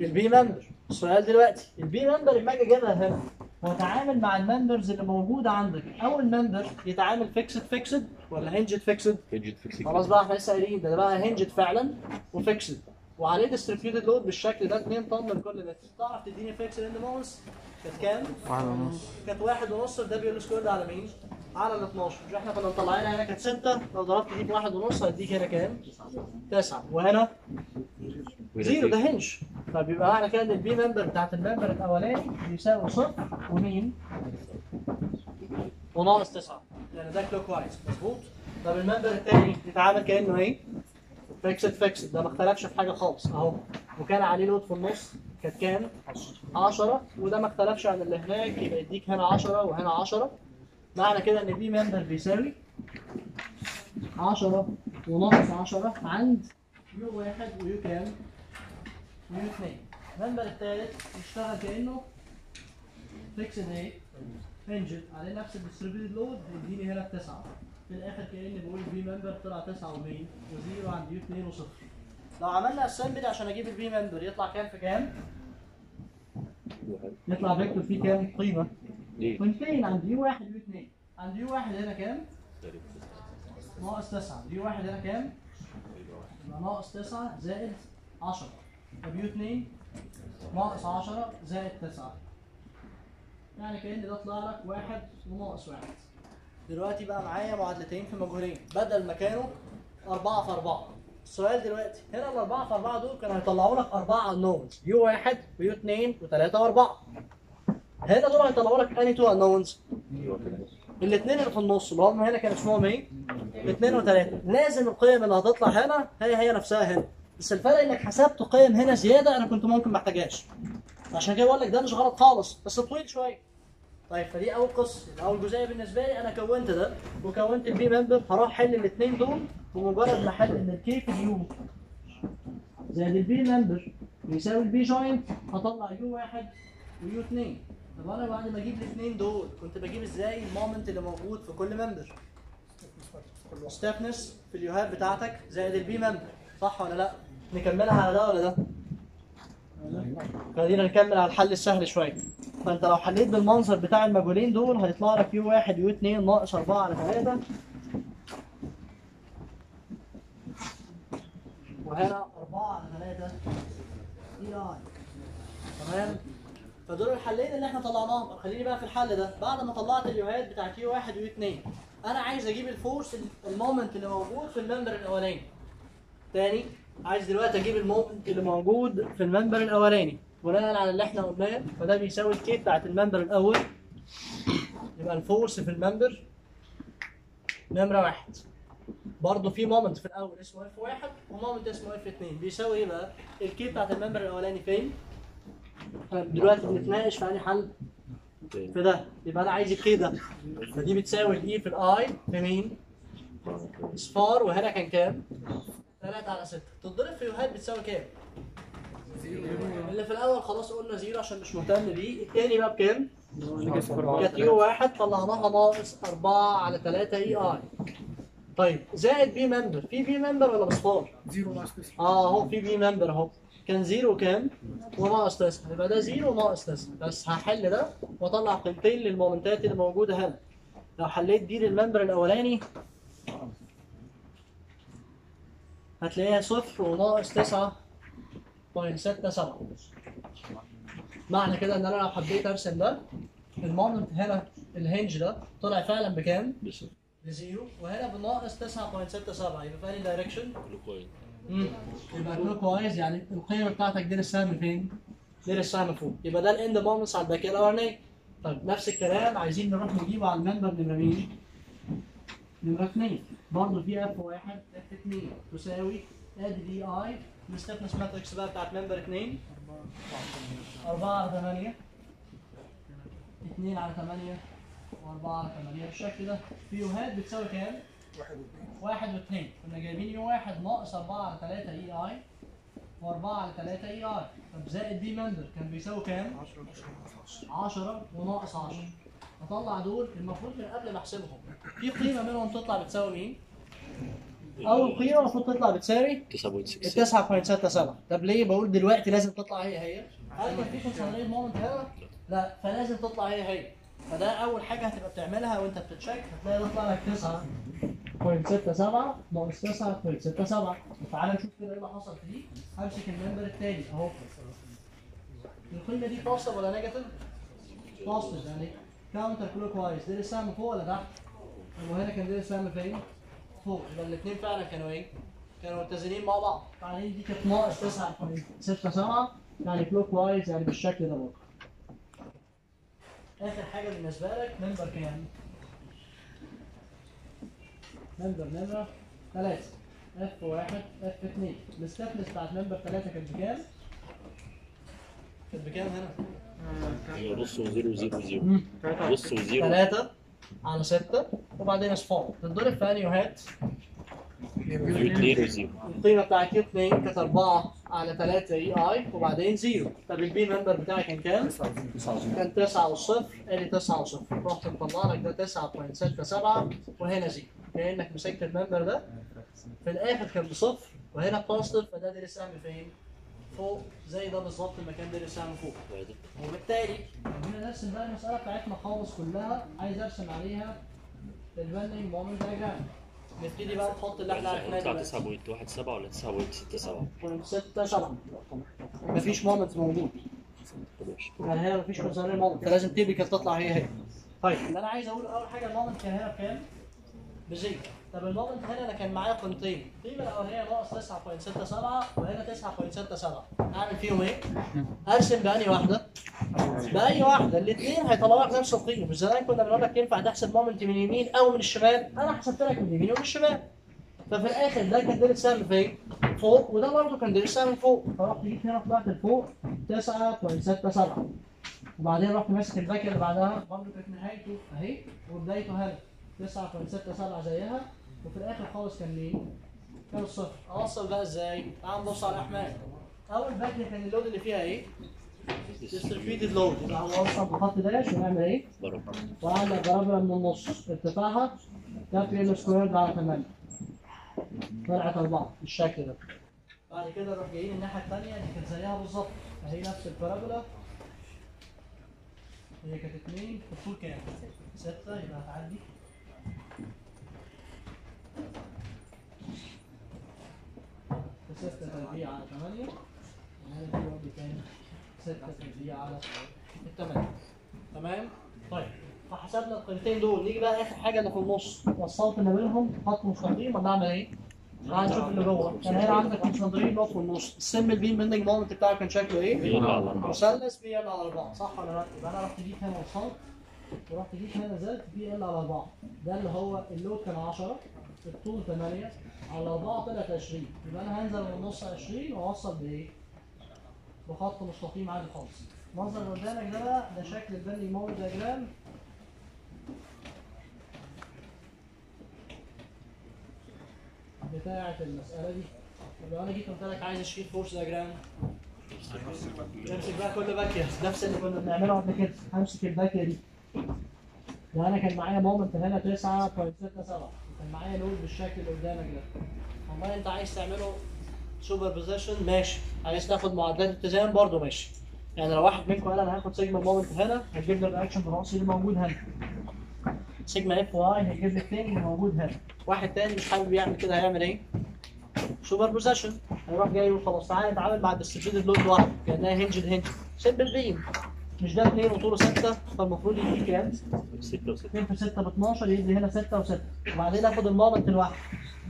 ال P member. السؤال دلوقتي ال P member لما أجي اجيبها هنا هو تعامل مع ال members اللي موجوده عندك. أول member يتعامل fixed fixed ولا hinged fixed hinged fixed خلاص بقى إحنا لسه قايلين ده, ده بقى hinged فعلا و fixed وعليه distributed load بالشكل ده 2 طن لكل متر تعرف تديني fixed end moments كانت كام؟ واحد ونص كانت واحد ونص ده WL square ده على مين؟ على ال 12 مش إحنا كنا مطلعينها هنا كانت 6 لو ضربت دي بواحد ونص هيديك هنا كام؟ 9 وهنا zero ده hinge فبيبقى معنى كده ان ال P member بتاعت ال member الأولاني بيساوي صفر ومين؟ وناقص 9 يعني ده clockwise مظبوط؟ طب ال member الثاني يتعامل كأنه إيه؟ fixed fixed ده ما اختلفش في حاجة خالص أهو وكان عليه load في النص كانت كام؟ 10 وده ما اختلفش عن اللي هناك. يبقى يديك هنا 10 وهنا 10 معنى كده إن P member بيساوي 10 وناقص 10 عند u واحد و u كام؟ و u اثنين ال member الثالث يشتغل كأنه fixed إيه؟ hinged عليه نفس ال distributed load يديني هنا التسعة. في الآخر كأني بقول ال P member طلع 9 و100 و zero عند u 2 وصفر. لو عملنا assemble عشان أجيب ال P member يطلع كام في كام؟ يطلع vector فيه كام؟ قيمة؟ قيمتين عند u واحد و u اثنين عند u واحد هنا كام؟ ناقص 9 u واحد هنا كام؟ ناقص 9 زائد 10 طب u 2 ناقص 10 زائد 9 يعني كأن ده طلع لك واحد وناقص واحد. دلوقتي بقى معايا معادلتين في مجهولين. بدل ما كانوا 4 في 4 السؤال دلوقتي. هنا الأربعة في أربعة دول كانوا هيطلعوا لك أربعة unknowns. U واحد و U اثنين وثلاثة وأربعة. هنا دول هيطلعوا لك أنهي two unknowns؟ الاثنين اللي في النص اللي هم هنا كان اسمهم إيه؟ اثنين وثلاثة لازم القيم اللي هتطلع هنا هي هي نفسها هنا. بس الفرق إنك حسبت قيم هنا زيادة أنا كنت ممكن ما احتاجهاش. عشان كده بقول لك ده مش غلط خالص. بس طويل شوية. طيب فدي أول قصة. أول جزئية بالنسبة لي أنا كونت ده وكونت ال P member هروح أحل الاثنين دول بمجرد ما أحل إن الكي في اليو زائد البي ممبر يساوي البي جوينت هطلع U واحد و U اثنين طب أنا بعد ما أجيب الاثنين دول كنت بجيب إزاي ال moment اللي موجود في كل member stiffness في ال U هات بتاعتك زائد ال P member صح ولا لأ؟ نكملها على ده ولا ده؟ خلينا نكمل على الحل السهل شوية. فأنت لو حليت بالمنظر بتاع المجهولين دول هيطلع لك U واحد U اتنين ناقص أربعة على ثلاثة وهنا أربعة على ثلاثة EI تمام؟ فدول الحلين اللي إحنا طلعناهم. خليني بقى في الحل ده. بعد ما طلعت ال U هات بتاعت U واحد و U اتنين أنا عايز أجيب ال force ال moment اللي موجود في ال member الأولاني. تاني؟ عايز دلوقتي أجيب ال moment اللي موجود في ال member الاولاني بناء على اللي إحنا قلناه فده بيساوي ال K بتاعت ال member الأول يبقى ال force في ال member نمرة واحد برضه في moment في الأول اسمه F واحد و moment اسمه F اتنين بيساوي إيه بقى؟ ال K بتاعت ال member الاولاني فين؟ إحنا دلوقتي بنتناقش في أنهي حل؟ في ده يبقى أنا عايز ال K ده فدي بتساوي ال E في ال I في مين؟ اصفار وهنا كان كام؟ 3 على 6 تتضرب في U هات بتساوي كام؟ اللي في الأول خلاص قلنا zero عشان مش مهتم بيه. التاني بقى بكام؟ كانت U واحد طلعناها ناقص 4 على 3 EI. طيب زائد P member. في P member ولا بصفار؟ zero ناقص تسعة. آه أهو في P member أهو. كان zero كام؟ وناقص 9 يبقى ده zero وناقص 9 بس هحل ده وأطلع قيمتين لل moment ات اللي موجودة هنا. لو حليت دي لل member الأولاني هتلاقيها صفر وناقص 9 point ستة سبعة. معنى كده إن أنا لو حبيت أرسم ده ال moment هنا ال hinge ده طلع فعلا بكام؟ ب zero. وهنا بناقص 9.67 يبقى في انهي direction؟ يبقى clockwise يعني القيمة بتاعتك دي السهم فين؟ دي السهم فوق. يبقى ده ال end moments على الباكيه الاولانيه طيب نفس الكلام. عايزين نروح نجيبه على ال member نمره مين؟ نمره 2 برضه في F 1 F 2 تساوي ادي دي اي ال stiffness matrix بقى بتاعت member 2 4 على 8 2 على 8 و4 على 8 بالشكل ده. في U هات بتساوي كام؟ واحد واثنين واحد واثنين كنا جايبين U واحد ناقص 4 على 3 EI و4 على 3 EI طب زائد P member كان بيساوي كام؟ 10 ناقص 10 10 وناقص 10 اطلع دول المفروض من قبل ما احسبهم. في قيمة منهم تطلع بتساوي مين؟ أول قيمة المفروض تطلع بتساوي 9.6 9.67 طب ليه؟ بقول دلوقتي لازم تطلع هي هي؟ هل كان في concentrated moment هنا؟ لا فلازم تطلع هي هي. فده أول حاجة هتبقى بتعملها وأنت بت check. هتلاقي يطلع لك 9.67 ناقص 9.67 تعال نشوف كده إيه اللي حصل في دي. همسك ال member التاني أهو. القيمة دي positive ولا negative؟ positive يعني counter clockwise دير السهم فوق ولا تحت؟ وهنا كان دير السهم فين؟ فوق يبقى الاثنين فعلا كانوا إيه؟ كانوا متزنين مع بعض بعدين دي كانت ناقص 9.67 يعني clockwise يعني بالشكل ده برضه آخر حاجة بالنسبة لك member كام؟ member نمره 3 F 1 F 2 ال stiffness بتاعت member 3 كانت بكام؟ كانت بكام هنا؟ نص و zero zero zero مم. نص و zero 3 على 6 وبعدين اصفار تتضرب في انهي U هات؟ U 2 و zero القيمه بتاعت U 2 كانت 4 على 3 EI وبعدين 0 طب ال P member بتاعي كان كام؟ كان 9 والصفر ادي 9 وصفر رحت مطلع لك ده 9.67 وهنا 0 كانك مسكت ال member ده في الآخر كان بصفر وهنا positive فده دي السهم فين؟ فوق زي ده بالظبط المكان ده لسه من فوق. وبالتالي هنا نرسم بقى المسألة بتاعتنا خالص كلها عايز أرسم عليها ال bending moment diagram نبتدي بقى نحط اللي إحنا عرفناه نطلع دلوقتي. 9.17 ولا 9.67 ستة سبعة؟ مفيش moment موجود. ماشي يعني هنا مفيش مصدر moment فلازم typical تطلع هي هي. طيب اللي أنا عايز اقوله أول حاجة ال moment كان هنا بكام؟ ب zero طب ال moment هنا أنا كان معايا قيمتين القيمه الاولانيه ناقص 9.67 وهنا 9.67 اعمل فيهم إيه؟ ارسم بأني واحدة؟ بأي واحدة؟ الاثنين هيطلعوا لك نفس القيمه مش زمان كنا بنقول لك ينفع تحسب moment من اليمين أو من الشمال. أنا حسبت لك من اليمين ومن الشمال. ففي الآخر ده كان ديل السهم فين؟ فوق. وده برضه كان ديل السهم فوق. فرحت جيت هنا طلعت لفوق. 9.67 وبعدين رحت ماسك الباكية اللي بعدها. برضه كانت نهايته أهي. وبدايته هنا. 9.67 زيها. وفي الآخر خالص كان مين؟ كان الصفر. اوصل بقى إزاي؟ تعال نبص على الاحمال أول باكية كان ال load اللي فيها إيه؟ distributed load يبقى هنوصل بخط dash ونعمل إيه؟ وعندك ضربها من النص. ارتفاعها كام L square على 8 طلعت 4 بالشكل ده. بعد كده نروح جايين الناحية الثانية دي كانت زيها بالظبط. اهي نفس ال parabola هي كانت 2 الطول كام؟ 6 يبقى هتعدي. ستة تربيع على 8 وهنا دي برضه كام؟ 6 تربيع على 8 تمام؟ طيب فحسبنا القيمتين دول نيجي بقى آخر حاجة اللي في النص وصلت ما بينهم خط مستقيم ولا اعمل إيه؟ تعال نشوف اللي جوه كان هنا عندك اللي هو في النص ال simple beam bending moment بتاعه كان شكله إيه؟ أربعة. مثلث PL على 4 صح ولا لأ؟ يبقى أنا رحت جيت هنا وصلت ورحت جيت هنا زدت PL على 4 ده اللي هو ال load كان 10 الطول 8 على 4 طلعت 20 يبقى أنا هنزل من النص 20 وأوصل بإيه؟ بخط مستقيم عادي خالص. المنظر اللي قدامك ده بقى ده شكل ال bending moment diagram بتاعة المسألة دي. طب لو أنا جيت قلت لك عايز ال shear force diagram امسك بقى كل باكيه نفس اللي كنا بنعمله قبل كده. همسك الباكيه دي. ده أنا كان معايا moment هنا 9.67 وكان معايا load بالشكل اللي قدامك ده. والله انت عايز تعمله superposition ماشي. عايز تاخد معادلات اتزان برضه ماشي. يعني لو واحد منكم قال أنا هاخد sigma moment هنا هتجيب لي ال reaction الرأسي اللي موجود هنا. sigma Fy هيجيب لي التاني اللي موجود هنا. واحد تاني مش حابب يعمل كده هيعمل إيه؟ superposition هيروح جاي يقول خلاص تعالى نتعامل مع ال distributed load لوحده كأنها hinge hinge simple beam مش ده 2 وطوله 6 فالمفروض يدي كام؟ 6 و6 2 في 6 ب 12 يدي هنا 6 و6 وبعدين آخد ال moment لوحده.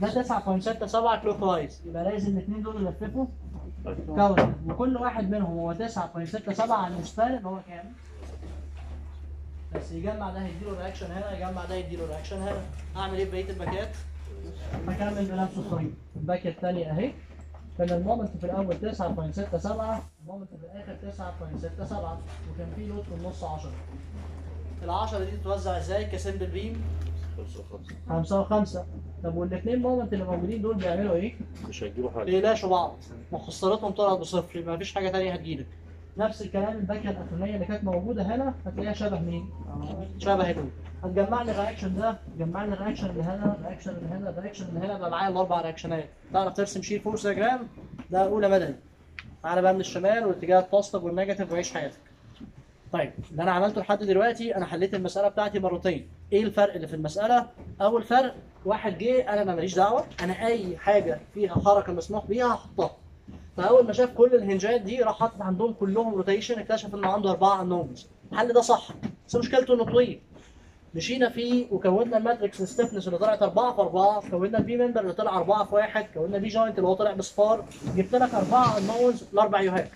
ده 9.67 clockwise يبقى لازم الاثنين دول يلففوا. counter وكل واحد منهم هو 9.67 على ال span اللي هو كام؟ بس يجمع ده هيديله reaction هنا يجمع ده يديله reaction هنا. أعمل إيه بقية الباكات؟ هكمل بنفس الطريقة. الباكيه الثانية أهي. كان ال moment في الأول 9.67 ال moment في الآخر 9.67 وكان في load في النص 10 ال 10 دي تتوزع إزاي؟ ك simple beam 5 و5 5 و5 طب والاثنين moment اللي موجودين دول بيعملوا إيه؟ مش هيجيبوا حاجة. بيلاشوا بعض. محصلاتهم طلعت بصفر يبقى مفيش حاجة ثانية هتجيلك. نفس الكلام الباكية الاخرانيه اللي كانت موجودة هنا هتلاقيها شبه مين؟ شبه دول هتجمع لي ال reaction ده تجمع لي ال reaction اللي هنا ال reaction اللي هنا ال reaction اللي هنا يبقى معايا الأربع reaction ات. تعرف ترسم shear force diagram ده أولى مدني تعالى بقى من الشمال والاتجاه ال positive وال negative وعيش حياتك. طيب اللي أنا عملته لحد دلوقتي أنا حليت المسألة بتاعتي مرتين. إيه الفرق اللي في المسألة؟ أول فرق واحد جه أنا ما ماليش دعوة أنا أي حاجة فيها حركة مسموح بيها هحطها. فأول ما شاف كل ال hinge ات دي راح حاطط عندهم كلهم rotation اكتشف إنه عنده أربعة unknowns الحل ده صح بس مشكلته إنه طويل. مشينا فيه وكونا ال matrix stiffness اللي طلعت 4 في 4 كونا ال P member اللي طلع 4 في 1 كونا ال P joint اللي هو طلع بصفار جبت لك أربعة unknowns الاربع U هات.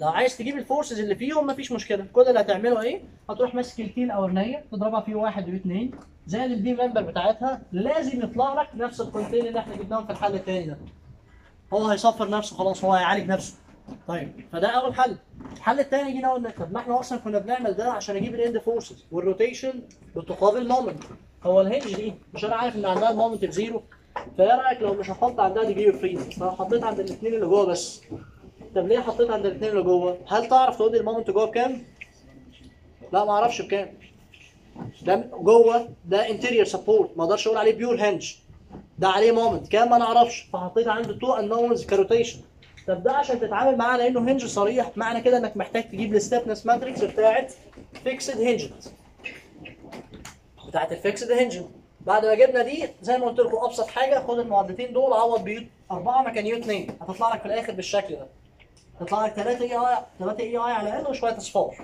لو عايز تجيب ال forces اللي فيهم مفيش مشكلة. كل اللي هتعمله إيه؟ هتروح ماسك ال K الاولانيه تضربها في واحد واثنين زائد ال P member بتاعتها لازم يطلع لك نفس القيمتين اللي إحنا جبناهم في الحل الثاني ده. هو هيصفر نفسه خلاص هو هيعالج نفسه. طيب فده أول حل. الحل الثاني جينا قلنا طب ما إحنا أصلا كنا بنعمل ده عشان أجيب ال end forces وال rotation بتقابل ال moment هو ال hinge دي مش أنا عارف إن عندها ال moment ب zero فإيه رأيك لو مش هحط عندها degree freedom فلو حطيت عند الاثنين اللي جوه بس. طب ليه حطيت عند الاثنين اللي جوه؟ هل تعرف تقول لي ال moment جوه بكام؟ لا ما أعرفش بكام. ده جوه ده interior support ما أقدرش أقول عليه pure hinge ده عليه moment كام ما نعرفش. فحطيت عنده two unknowns ك rotation. طب ده عشان تتعامل معاه لأنه hinge صريح معنى كده إنك محتاج تجيب ال stiffness matrix بتاعت fixed hinged بتاعت ال fixed hinged بعد ما جبنا دي زي ما قلت لكم أبسط حاجة خد المعادلتين دول عوض ب U 4 مكان U 2 هتطلع لك في الآخر بالشكل ده. تطلع لك 3 EI 3 EI على ال L وشوية أصفار.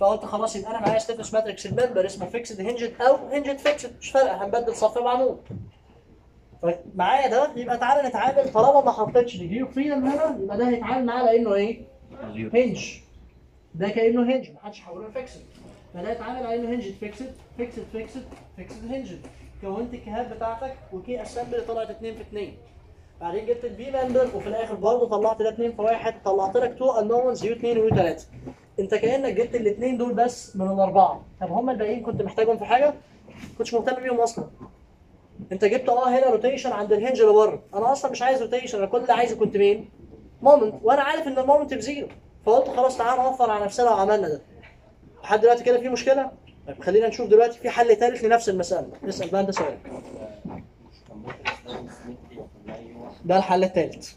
فقلت خلاص يبقى أنا معايا stiffness matrix ال member اسمه fixed hinged أو hinged fixed مش فارقة هنبدل صف بعمود. فمعايا ده؟ يبقى تعالى نتعامل. طالما ما حطيتش degree of freedom هنا يبقى ده هيتعامل معاه لأنه إيه؟ hinge ده كأنه hinge محدش حوله ل fixed فده يتعامل على إنه hinge fixed fixed fixed fixed hinge كونت ال K هات بتاعتك و K assembly طلعت 2 في 2 بعدين جبت ال P member وفي الآخر برضه طلعت ده 2 في 1 طلعت لك 2 unknowns U 2 و U 3 انت كأنك جبت الاثنين دول بس من الأربعة. طب هم الباقيين كنت محتاجهم في حاجة؟ كنتش مهتم بيهم أصلا. انت جبت آه هنا rotation عند ال hinge اللي بره. أنا أصلا مش عايز rotation أنا كل اللي عايزه كنت مين؟ moment وأنا عارف ان ال moment ب zero فقلت خلاص تعالى نوفر على نفسنا وعملنا ده. لحد دلوقتي كده في مشكلة؟ طيب خلينا نشوف دلوقتي في حل ثالث لنفس المسألة. اسأل بقى أنت سؤال. ده الحل الثالث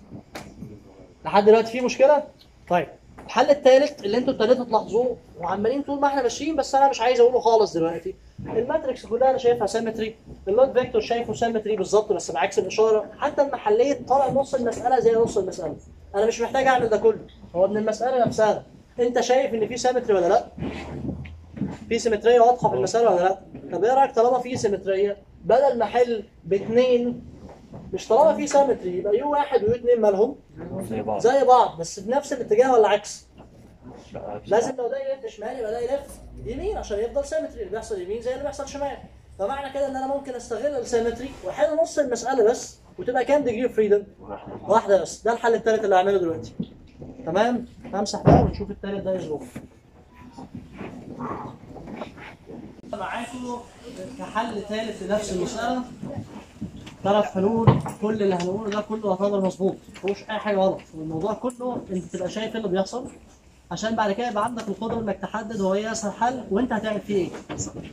لحد دلوقتي في مشكلة؟ طيب. الحل الثالث اللي أنتوا ابتديتوا تلاحظوه وعمالين طول ما إحنا ماشيين بس أنا مش عايز اقوله خالص دلوقتي. ال matrix كلها أنا شايفها symmetry ال load vector شايفه symmetry بالظبط بس بعكس الإشارة. حتى المحلية طالع نص المسألة زي نص المسألة. أنا مش محتاج أعمل ده كله. هو من المسألة نفسها. أنت شايف إن في symmetry ولا لأ؟ في سيمتريه واضحة في المسألة ولا لأ؟ طب إيه رأيك طالما في سيمتريه بدل ما أحل باثنين مش طالما في symmetry يبقى U واحد و U اثنين مالهم؟ زي بعض. زي بعض بس في نفس الاتجاه ولا عكس؟ لا، لازم لو ده يلف شمال يبقى ده يلف يمين عشان يفضل symmetry اللي بيحصل يمين زي اللي بيحصل شمال. فمعنى كده إن أنا ممكن أستغل ال symmetry وأحل نص المسألة بس وتبقى كام degree of freedom؟ واحدة بس. ده الحل الثالث اللي هعمله دلوقتي. تمام؟ همسح بقى ونشوف الثالث ده إيه ظروفه معاكم كحل ثالث لنفس المسألة. ثلاث حلول كل اللي هنقوله ده كله يعتبر مظبوط. مفيهوش أي حاجة غلط. والموضوع كله أنت تبقى شايف إيه اللي بيحصل. عشان بعد كده يبقى عندك القدرة إنك تحدد هو إيه أسهل حل وأنت هتعمل فيه إيه.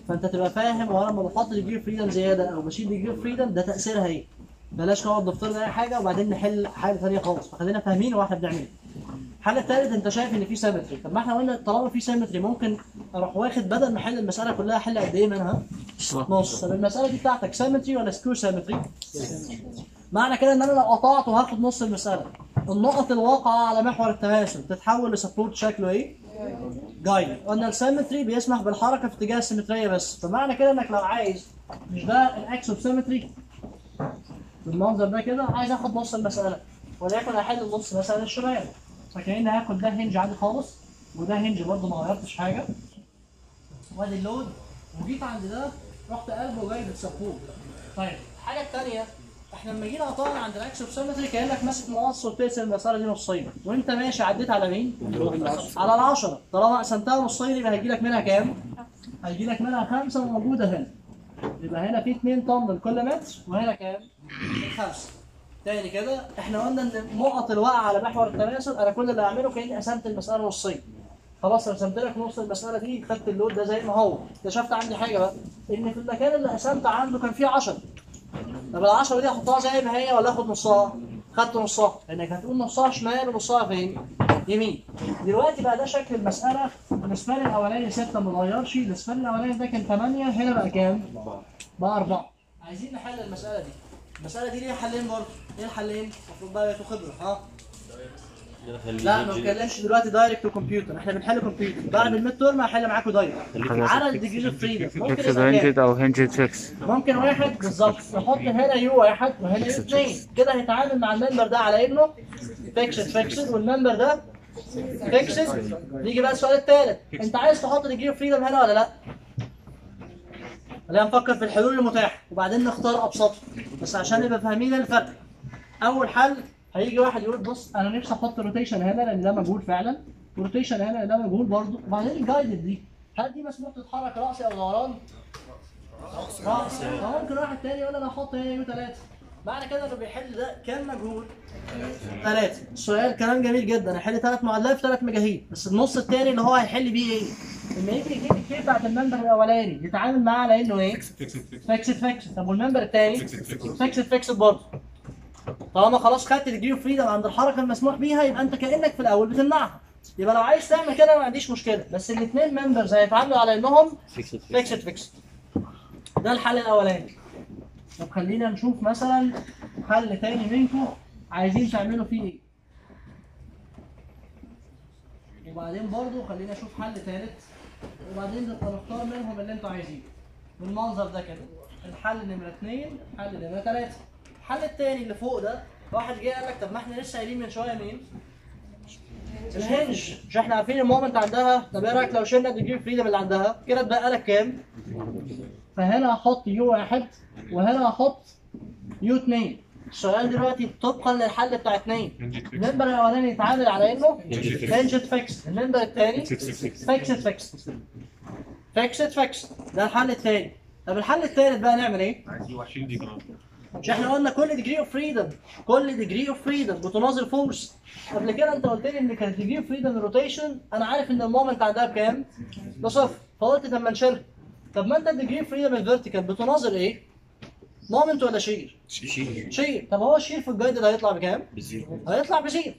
فأنت تبقى فاهم هو لما بحط degree freedom زيادة أو بشيل degree freedom ده تأثيرها إيه. بلاش نقعد نفترض أي حاجة وبعدين نحل حاجة ثانية خالص. فخلينا فاهمين وإحنا بنعمل إيه. الحل الثالث أنت شايف إن في symmetry طب ما إحنا قلنا طالما في سيمتري ممكن أروح واخد بدل ما أحل المسألة كلها أحل قد إيه منها؟ نص. طب المسألة دي بتاعتك symmetry ولا skew symmetry؟ معنى كده إن أنا لو قطعته هاخد نص المسألة. النقط الواقعة على محور التماثل تتحول ل support شكله إيه؟ guided قلنا ال symmetry بيسمح بالحركة في اتجاه السيمترية بس. فمعنى كده إنك لو عايز مش ده ال axis of symmetry بالمنظر ده كده عايز أخد نص المسألة. وليكن احل النص مثلا الشمال. فكأني هاخد ده hinge عادي خالص وده hinge برضه ما غيرتش حاجة. وأدي ال load. وجيت عند ده رحت قالبه guided support طيب الحاجة الثانية إحنا لما جينا قطعنا عند ال axis of symmetry كأنك ماسك مقص وبتقسم المسألة دي نصين. وأنت ماشي عديت على مين؟ على العشرة. طالما قسمتها نصين يبقى هيجي لك منها كام؟ هيجي لك منها خمسة وموجودة هنا. يبقى هنا في 2 طن لكل متر وهنا كام؟ خمسة. تاني كده إحنا قلنا إن نقط الوقع على محور التماثل أنا كل اللي هعمله كأني قسمت المسألة نصين. خلاص رسمت لك نص المسألة دي خدت اللود ده زي ما هو. اكتشفت عندي حاجة بقى إن في المكان اللي قسمت عنده كان فيه 10 طب ال 10 دي احطها زي ما هي ولا آخد نصها؟ خدت نصها. لانك هتقول نصها شمال ونصها فين؟ يمين. دلوقتي بقى ده شكل المسألة. ال span الأولاني 6 ما اتغيرش. ال span الأولاني ده كان 8 هنا بقى كام؟ بقى 4 عايزين نحل المسألة دي. المسألة دي ليها حلين برضه. إيه الحلين؟ المفروض بقى يبقوا خبرة ها؟ لا ما بنتكلمش دلوقتي direct وكمبيوتر إحنا بنحل كمبيوتر بعد ال mid term هحل معاكم direct على ال degree of freedom ممكن أو hinged fixed ممكن واحد بالظبط. نحط هنا U واحد وهنا U اثنين كده هيتعامل مع ال member ده على انه fixed fixed وال member ده fixed نيجي بقى السؤال الثالث انت عايز تحط degree of freedom هنا ولا لا؟ خلينا نفكر في الحلول المتاحة. وبعدين نختار أبسطها. بس عشان نبقى فاهمين الفرق. أول حل هيجي واحد يقول بص أنا نفسي أحط rotation هنا لأن ده مجهول فعلا. و rotation هنا لأن ده مجهول برضه. وبعدين ال guided دي هل دي مسموح تتحرك رأسي أو دوران؟ رأسي. فممكن واحد تاني يقول أنا هحط هنا U 3 معنى كده انه بيحل ده كام مجهول؟ ثلاثة السؤال كلام جميل جدا. هيحل ثلاث معادلات في ثلاث مجاهيل. بس النص الثاني اللي هو هيحل بيه إيه؟ لما يجي يجيب الكيف بتاعت ال member الأولاني. يتعامل معاه على إنه إيه؟ fixed fixed طب وال member الثاني؟ fixed fixed برضه. طالما خلاص خدت of freedom عند الحركة المسموح بيها يبقى أنت كأنك في الأول بتمنعها. يبقى لو عايز تعمل كده ما عنديش مشكلة. بس الاثنين members هيتعاملوا على إنهم fixed fixed ده الحل الأولاني. طب خلينا نشوف مثلا حل تاني منكم عايزين تعملوا فيه إيه. وبعدين برضو خلينا نشوف حل تالت. وبعدين نبقى نختار منهم اللي أنتوا عايزينه. بالمنظر ده كده. الحل نمرة اتنين الحل نمرة تلاتة. الحل التاني اللي فوق ده واحد جه قال لك طب ما إحنا لسه قايلين من شوية مين؟ ال hinge. مش إحنا عارفين ال moment عندها؟ طب إيه رأيك لو شلنا ال degree freedom اللي عندها؟ كده اتبقى لك كام؟ فهنا هحط U واحد وهنا هحط U اتنين. السؤال دلوقتي طبقا للحل بتاع اتنين. ال member الأولاني يتعامل على إنه hinged fixed ال member الثاني fixed fixed fixed fixed ده الحل الثاني طب الحل الثالث بقى نعمل إيه؟ عايز 20 دي جرام مش إحنا قلنا كل degree of freedom كل degree of freedom بتناظر force قبل كده انت قلت لي ان كانت degree of freedom rotation أنا عارف ان ال moment عندها بكام؟ بصفر فقلت طب ما نشيلها. طب ما انت ال degree of freedom ال vertical بتناظر إيه؟ moment ولا shear؟ shear shear. طب هو ال shear في ال guided ده هيطلع بكام؟ ب zero. هيطلع ب zero.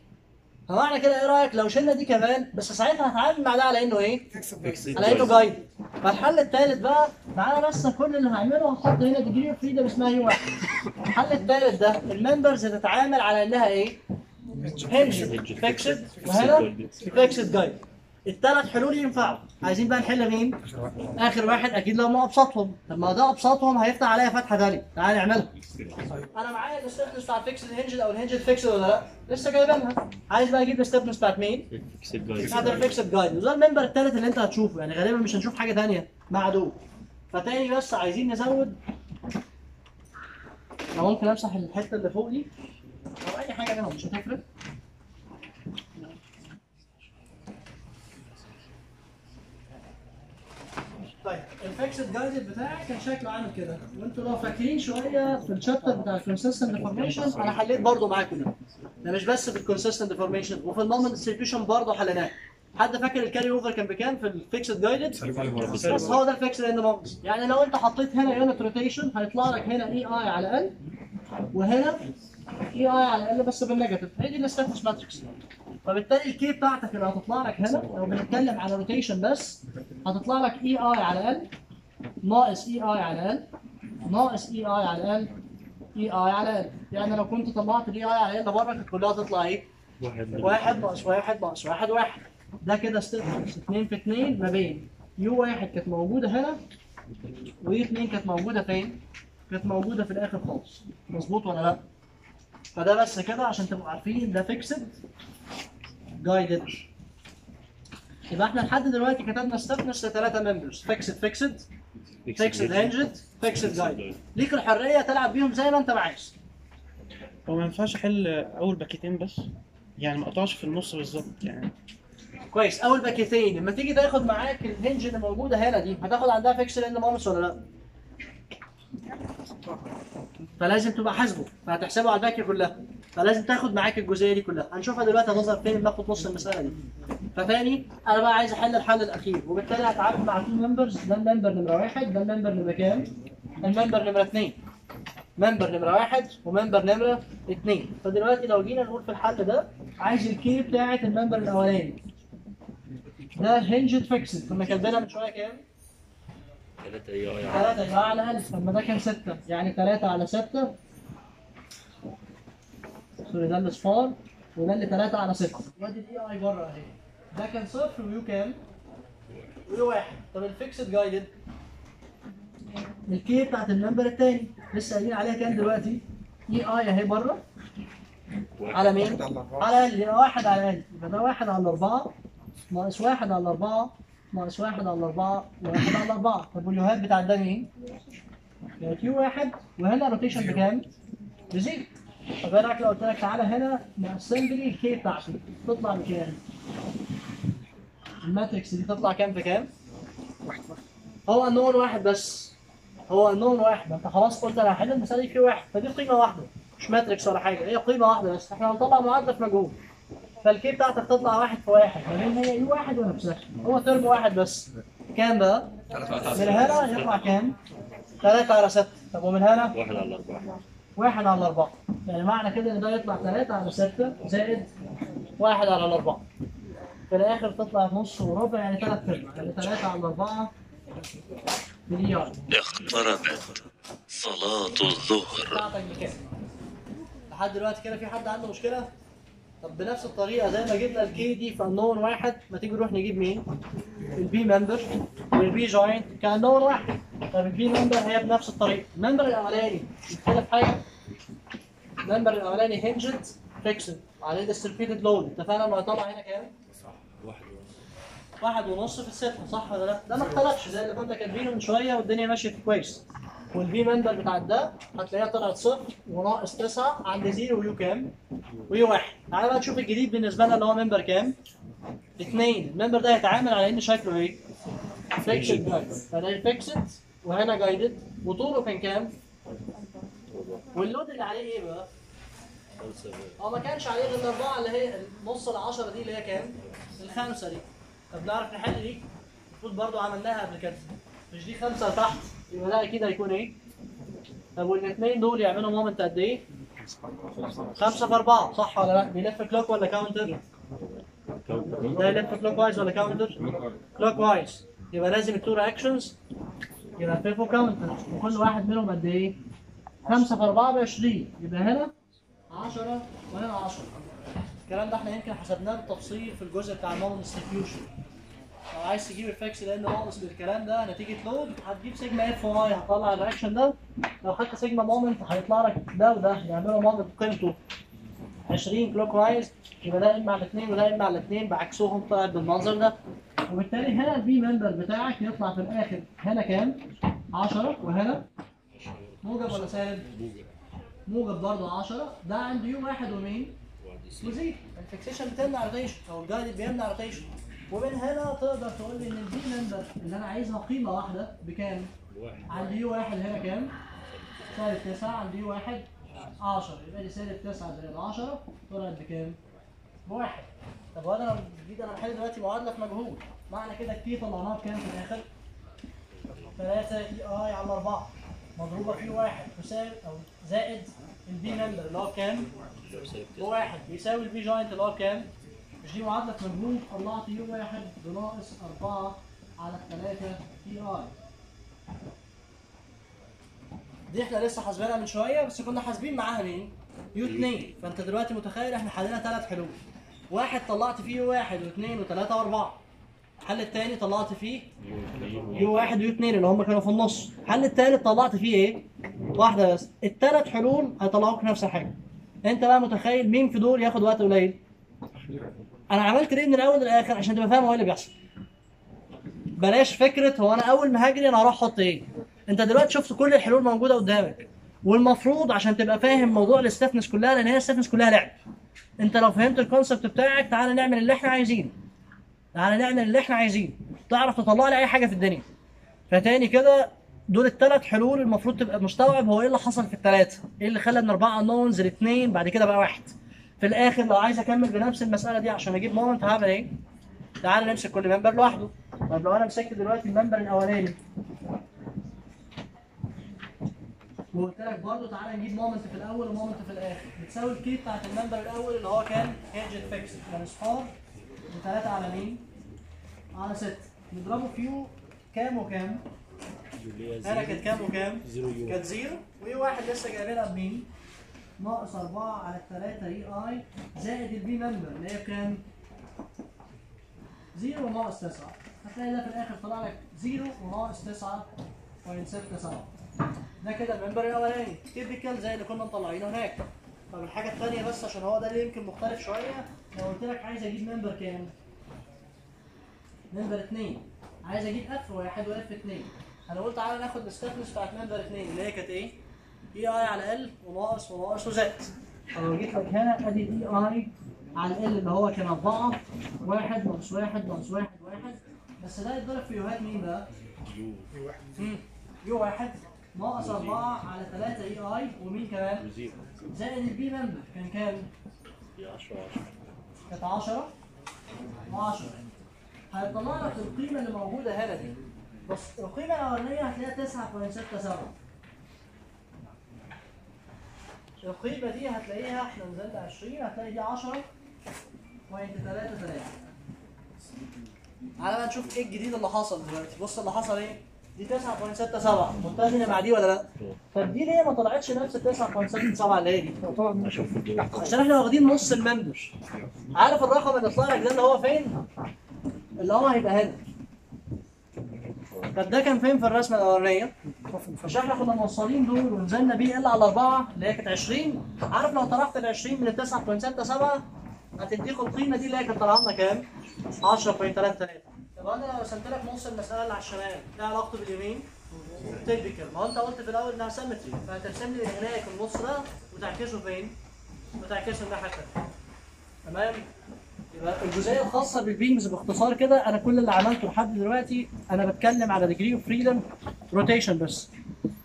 فمعنى كده إيه رأيك؟ لو شلنا دي كمان بس ساعتها هتعامل مع ده على إنه إيه؟ على إنه guided فالحل الثالث بقى تعالى بس كل اللي هعمله هحط هنا degree of freedom اسمها U واحد. الحل الثالث ده ال members هتتعامل على إنها إيه؟ hinged fixed وهنا fixed guided الثلاث حلول ينفعوا. عايزين بقى نحل مين؟ آخر واحد أكيد لو ما أبسطهم. طب ما ده أبسطهم هيفتح عليا فتحة ثانية تعالى نعملها أنا معايا ال stiffness بتاع ال fixed hinged أو ال hinged fixed ولا لأ؟ لسه جايبينها. عايز بقى أجيب ال stiffness بتاعت مين؟ بتاعت guided ال fixed guided وده ال member الثالث اللي أنت هتشوفه. يعني غالبا مش هنشوف حاجة ثانية مع دول. فتاني بس عايزين نزود. أنا ممكن أمسح الحتة اللي فوق دي أو أي حاجة منهم مش هتفرق. طيب ال fixed guided بتاعي كان شكله عامل كده. وانتوا لو فاكرين شوية في ال chapter بتاع ال consistent deformation أنا حليت برضه معاكم ده. ده مش بس في ال consistent deformation وفي ال moment distribution برضه حليناه. حد فاكر ال carry over كان بكام في ال fixed guided؟ بس هو ده ال fixed end moment يعني لو انت حطيت هنا unit rotation هيطلع لك هنا EI على L وهنا EI على L بس بال negative هي دي ال stiffness matrix فبالتالي ال K بتاعتك اللي هتطلع لك هنا لو بنتكلم على rotation بس هتطلع لك اي اي على الاقل ناقص اي اي على الاقل ناقص اي اي على الاقل اي اي على الاقل يعني لو كنت طلعت ال EI على L بره كانت كلها تطلع إيه؟ واحد واحد ناقص واحد ناقص واحد واحد ده كده stiffness اتنين في اتنين ما بين U واحد كانت موجودة هنا و U اتنين كانت موجودة فين؟ كانت موجودة في الآخر خالص مظبوط ولا لأ؟ فده بس كده عشان تبقوا عارفين ده fixed guided يبقى إحنا لحد دلوقتي كتبنا stiffness لثلاثة members fixed fixed fixed hinged fixed guided ليك الحرية تلعب بيهم زي ما انت عايز. هو ما ينفعش أحل أول باكيتين بس؟ يعني ما أقطعش في النص بالظبط يعني. كويس. أول باكيتين. لما تيجي تاخد معاك ال hinge اللي موجودة هنا دي هتاخد عندها fixed end moments ولا لأ؟ فلازم تبقى حاسبه. فهتحسبه على الباكيه كلها. فلازم تاخد معاك الجزئية دي كلها. هنشوفها دلوقتي هتظهر فين بناخد نص المسألة دي. فتاني أنا بقى عايز أحل الحل الأخير. وبالتالي هتعامل مع two members ده ال member نمرة واحد ده ال member نمرة كام؟ ال member نمرة اثنين. member نمرة واحد و member نمرة اثنين. فدلوقتي لو جينا نقول في الحل ده عايز ال K بتاعت ال member الأولاني. ده hinged fixed كنا كاتبينها من شوية كام؟ ثلاثة EI ثلاثة يبقى على L. لما ده كان ستة؟ يعني ثلاثة على ستة. sorry ده الأصفار وده اللي ثلاثة على ستة وادي ال EI بره أهي. ده كان صفر و U كام؟ و U واحد. طب ال fixed guided ال K بتاعت ال member التاني. لسه قايلين عليها كام دلوقتي؟ EI أهي بره. على مين؟ على L. واحد على L. يبقى ده واحد على أربعة. ناقص واحد على أربعة. ناقص واحد على أربعة واحد على أربعة. طب وال U هات بتاع؟ يبقى U واحد. وهنا rotation بكام؟ ب zero. طب إيه رأيك لو قلت لك تعالى هنا نقسم لي ال K بتاعتي؟ تطلع بكام؟ ال matrix دي تطلع كام في كام؟ هو النون واحد بس. هو النون واحد. أنت خلاص قلت أنا هحل المسألة دي في واحد. فدي قيمة واحدة. مش matrix ولا حاجة. هي قيمة واحدة بس. إحنا هنطلع معادله في مجهول. فالكي بتاعتك تطلع واحد في واحد. ما بين هي يو واحد. ونفسها هو ترم واحد بس. كام بقى؟ من هنا يطلع كام؟ 3 على 6 طب ومن هنا؟ واحد على أربعة. واحد على أربعة. يعني معنى كده إن ده يطلع تلاتة على ستة زائد واحد على الأربعة في الآخر تطلع نص وربع يعني تلات أرباع يعني تلاتة على أربعة مليار. اقتربت صلاة الظهر. بتاعتك بكام؟ لحد دلوقتي كده في حد عنده مشكلة؟ طب بنفس الطريقة زي ما جبنا ال K دي في النون واحد ما تيجي نروح نجيب مين؟ ال P member وال P joint ك unknown واحد طب ال P member هي بنفس الطريقة ال member الأولاني مختلف حاجة ال member الأولاني hinged fixed عليه distributed load اتفقنا إنه هيطلع هنا كام؟ واحد واحد ونص في الستة صح ولا لا؟ ده ما اختلفش زي اللي كنا كاتبينه من شوية والدنيا ماشية كويس. وال P member بتاع ده هتلاقيها طلعت صفر وناقص تسعة عند zero و U كام؟ و U واحد. تعالى بقى نشوف الجديد بالنسبة لنا اللي هو member كام؟ اثنين. ال member ده هيتعامل على إن شكله إيه؟ fixed guided. فده fixed وهنا guided وطوله كان كام؟ وال load اللي عليه إيه بقى؟ هو ما كانش عليه غير الأربعة اللي هي نص العشرة دي اللي هي كام؟ الخمسة دي. طب نعرف نحل دي؟ المفروض برضو عملناها قبل كده. مش دي خمسة لتحت يبقى ده أكيد هيكون إيه؟ طب والاثنين دول يعملوا moment قد إيه؟ خمسة في أربعة صح ولا لأ؟ بيلف clock ولا counter؟ ده يلف clockwise ولا counter؟ clockwise يبقى لازم ال two reactions يلففوا counter وكل واحد منهم قد إيه؟ خمسة في أربعة ب 20 يبقى هنا 10 وهنا 10 الكلام ده إحنا يمكن حسبناه بالتفصيل في الجزء بتاع ال moment distribution لو عايز تجيب الفاكس لأن ناقص بالكلام ده نتيجة load هتجيب sigma Fy هتطلع ال reaction ده لو خدت sigma moment هيطلع لك ده وده يعملوا moment قيمته 20 clockwise يبقى ده M على الاثنين وده M على الاثنين بعكسهم طلعت بالمنظر ده وبالتالي هنا ال P member بتاعك يطلع في الآخر هنا كام؟ 10 وهنا موجب ولا سالب؟ موجب برضه 10 ده عند U واحد ومين؟ و zero ال fixation بتمنع rotation أو ال guided بيمنع rotation ومن هنا تقدر تقول لي إن ال P member اللي أنا عايزها قيمة واحدة بكام؟ واحد عند U واحد هنا كام؟ سالب 9 عند U واحد 10 يبقى لي سالب 9 زائد 10 طلعت بكام؟ بواحد طب وأنا لو جيت أنا بحل دلوقتي معادله في مجهول معنى كده ال K طلعناها بكام في الآخر؟ 3 EI على 4 مضروبة في واحد تساوي أو زائد ال P member اللي هو كام؟ واحد بيساوي ال P joint اللي هو كام؟ مش دي معادلة مجهول طلعت U واحد بناقص أربعة على التلاتة EI. دي إحنا لسه حاسبينها من شوية بس كنا حاسبين معاها مين؟ U اتنين فأنت دلوقتي متخيل إحنا حلينا تلات حلول. واحد طلعت فيه U واحد واثنين وثلاثة وأربعة. الحل التاني طلعت فيه يو واحد ويو اتنين اللي هم كانوا في النص. الحل التالت طلعت فيه إيه؟ واحدة بس. التلات حلول هيطلعوك نفس الحاجة. أنت بقى متخيل مين في دول ياخد وقت قليل؟ أنا عملت ليه من الأول للآخر عشان تبقى فاهم هو إيه اللي بيحصل. بلاش فكرة هو أنا أول ما هجري أنا هروح أحط إيه؟ أنت دلوقتي شفت كل الحلول موجودة قدامك. والمفروض عشان تبقى فاهم موضوع الاستفنس كلها لأن هي الاستفنس كلها لعب. أنت لو فهمت ال concept بتاعك تعالى نعمل اللي إحنا عايزينه. تعالى نعمل اللي إحنا عايزينه. تعرف تطلع لي أي حاجة في الدنيا. فتاني كده دول الثلاث حلول المفروض تبقى مستوعب هو إيه اللي حصل في الثلاثه إيه اللي خلى من أربعة unknowns لاثنين بعد كده بقى واحد. في الآخر لو عايز أكمل بنفس المسألة دي عشان أجيب moment هعمل إيه؟ تعال نمسك كل member لوحده. طب لو أنا مسكت دلوقتي ال member الأولاني. وقلت لك برضه تعالى نجيب moment في الأول و moment في الآخر. بتساوي ال K بتاعت ال member الأول اللي هو كان hinged fixed كان اصفار وثلاثه على مين؟ على 6 نضربه في U كام وكام؟ هنا كانت كام وكام؟ كانت زيرو. و U واحد لسه جايبينها بمين؟ ناقص 4 على التلاتة EI زائد ال P member اللي هي كام؟ زيرو وناقص 9 هتلاقي ده في الآخر طلع لك زيرو وناقص 9.67 ده كده ال member الأولاني. typical زي اللي كنا مطلعينه هناك. طب الحاجة التانية بس عشان هو ده اللي يمكن مختلف شوية. لو قلت لك عايز أجيب member كام؟ member 2 عايز أجيب F واحد و F 2 أنا قلت تعالى ناخد ال stiffness بتاعت member 2 اللي هي كانت إيه؟ EI على L وناقص وناقص وزائد لو جيت لك هنا ادي ال EI على L اللي هو كان 4 1 ناقص 1 ناقص 1 1 بس ده يتضرب في U هات مين بقى؟ U مم. U واحد ناقص 4 على 3 EI ومين كمان؟ زائد ال P member كان كام؟ دي 10 10 كانت 10 و10 هيطلع لك القيمة اللي موجودة هنا دي بس القيمة الأولانية هتلاقيها 9.67 القيمة دي هتلاقيها إحنا نزلنا 20 هتلاقي دي 10 point 3 3 على ما نشوف إيه الجديد اللي حصل دلوقتي بص اللي حصل إيه دي 9.67 متزنه مع دي ولا لا؟ طب دي ليه ما طلعتش نفس ال 9.67 اللي هي دي؟ عشان إحنا واخدين نص ال member عارف الرقم اللي طلع لك ده اللي هو فين؟ اللي هو هيبقى هنا طب ده كان فين في الرسمة الأولانية؟ مش إحنا كنا موصلين دول ونزلنا بيه إلا على أربعة اللي هي كانت 20 عارف لو طرحت ال 20 من ال 9.67 هتديكوا القيمة دي اللي هي كانت طالعة لنا كام؟ 10.33 يبقى أنا لو رسمت لك نص المساله اللي على الشمال إيه علاقته باليمين؟ typical ما هو أنت قلت في الأول إنها symmetry فهترسم لي هناك النص ده وتعكسه فين؟ وتعكسه الناحية الثانية تمام؟ الجزئية الخاصة بال beams باختصار كده أنا كل اللي عملته لحد دلوقتي أنا بتكلم على degree of freedom rotation بس.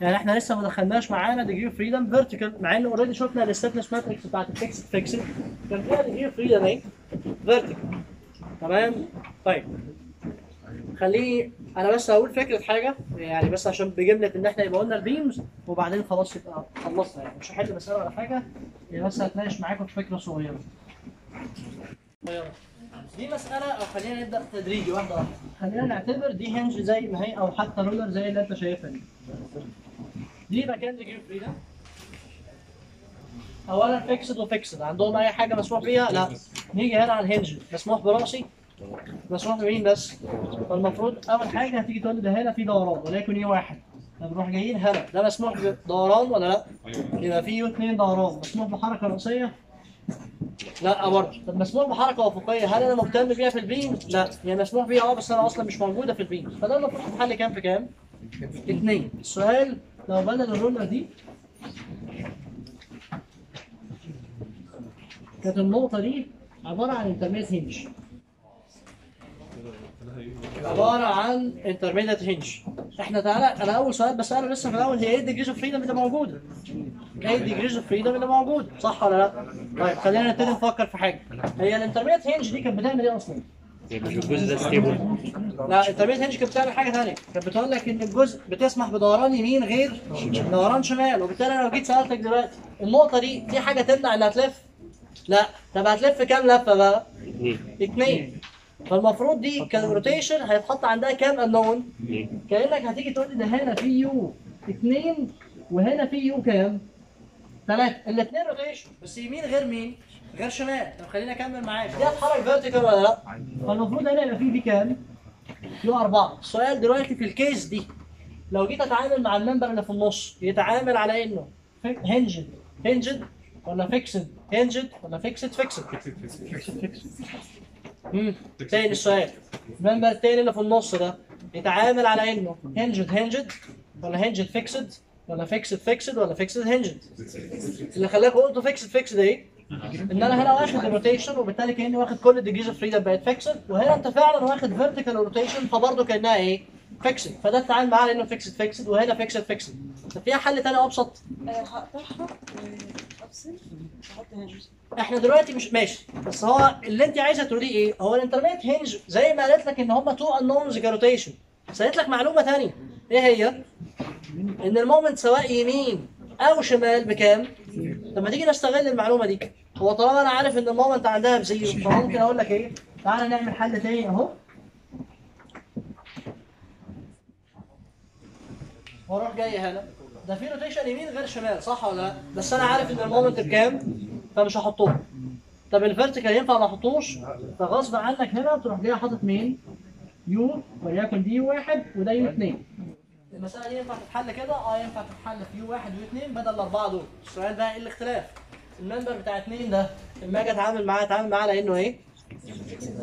يعني إحنا لسه ما دخلناش معانا degree of freedom vertical مع ان already شفنا ال stiffness matrix بتاعت ال fixed fixed كان فيها degree of freedom إيه؟ vertical تمام؟ طيب. خليني أنا بس هقول فكرة حاجة يعني بس عشان بجمله إن إحنا يبقى قلنا ال beams وبعدين خلاص يبقى خلصنا. يعني مش هحل مسألة ولا حاجة. هي بس هتناقش معاكم في فكرة صغيرة. دي مسألة أو خلينا نبدأ تدريجي واحدة واحدة. خلينا نعتبر دي hinge زي ما هي أو حتى roller زي اللي أنت شايفها دي. دي مكان degree freedom اولا fixed و fixed عندهم أي حاجة مسموح بيها لا. نيجي هنا على ال hinge مسموح برأسي مسموح بمين بس؟ فالمفروض أول حاجة هتيجي تقول لي ده هنا في دوران وليكن U واحد. طب نروح جايين هنا. ده مسموح بدوران ولا لا؟ يبقى في U اثنين دوران. مسموح بحركة رأسية. لا برضه طب مسموح بحركة افقيه هل أنا مهتم بيها في ال beam؟ لا. هي مسموح بيها آه بس أنا أصلا مش موجودة في ال beam فده المفروض تتحل كام في كام؟ اثنين السؤال لو بدل ال roller دي كانت النقطة دي عبارة عن intermediate hinge. عبارة عن intermediate hinge إحنا تعالى أنا أول سؤال بسأله لسه في الأول هي إيه ال degrees of freedom اللي موجودة؟ إيه ال degrees of freedom اللي موجودة؟ صح ولا لا؟ طيب خلينا نبتدي نفكر في حاجة هي الانترميديت هنج دي كانت بتعمل إيه أصلا؟ مش الجزء ده stable لا الانترميديت hinge كانت بتعمل حاجة ثانية كانت بتقول لك إن الجزء بتسمح بدوران يمين غير دوران شمال وبالتالي أنا لو جيت سألتك دلوقتي النقطة دي في حاجة تمنع إنها تلف؟ لا طب هتلف كام لفة بقى؟ اثنين فالمفروض دي ك rotation هيتحط عندها كام؟ انون؟ كأنك هتيجي تقول لي ده هنا في U اثنين وهنا في U كام؟ ثلاثة الاثنين rotation بس يمين غير مين؟ غير شمال. طب خلينا أكمل معاك. دي هتحرك vertical ولا لأ؟ فالمفروض هنا يبقى في في كام؟ U أربعة. السؤال دلوقتي في ال case دي لو جيت أتعامل مع ال member اللي في النص يتعامل على إنه hinged hinged ولا fixed hinged ولا fixed fixed امم تاني السؤال ال member التاني اللي في النص ده يتعامل على إنه hinged hinged ولا hinged fixed ولا fixed fixed ولا fixed hinged اللي خلاك قلته fixed fixed إيه؟ إن أنا هنا واخد ال rotation وبالتالي كأني واخد كل ال degrees of freedom بقت fixed وهنا أنت فعلا واخد vertical rotation فبرضه كأنها إيه؟ fixed فده التعامل معاه لأنه fixed fixed وهنا fixed fixed طب فيها حل تاني أبسط؟ هقطعها افصل أحط hinges إحنا دلوقتي مش ماشي. بس هو اللي أنت عايزه تقوليه إيه؟ هو ال intermediate hinge زي ما قالت لك إن هم two unknowns ك rotation بس قالت لك معلومة ثانية إيه هي؟ إن ال moment سواء يمين أو شمال بكام؟ طب ما تيجي نستغل المعلومة دي. هو طالما أنا عارف إن ال moment عندها ب zero فممكن أقول لك إيه؟ تعالى نعمل حل تاني أهو. وأروح جاي هنا ده في rotation يمين غير شمال صح ولا لا؟ بس أنا عارف إن ال moment بكام فمش هحطهم طب ال vertical ينفع ما أحطوش فغصب عنك هنا تروح جاي حاطط مين؟ U وليكن دي واحد وده U اثنين المسألة دي ينفع تتحل كده؟ آه ينفع تتحل في U واحد و U اثنين بدل الأربعة دول، السؤال بقى إيه الاختلاف؟ ال member بتاع اثنين ده لما أجي أتعامل معاه أتعامل معاه على إنه إيه؟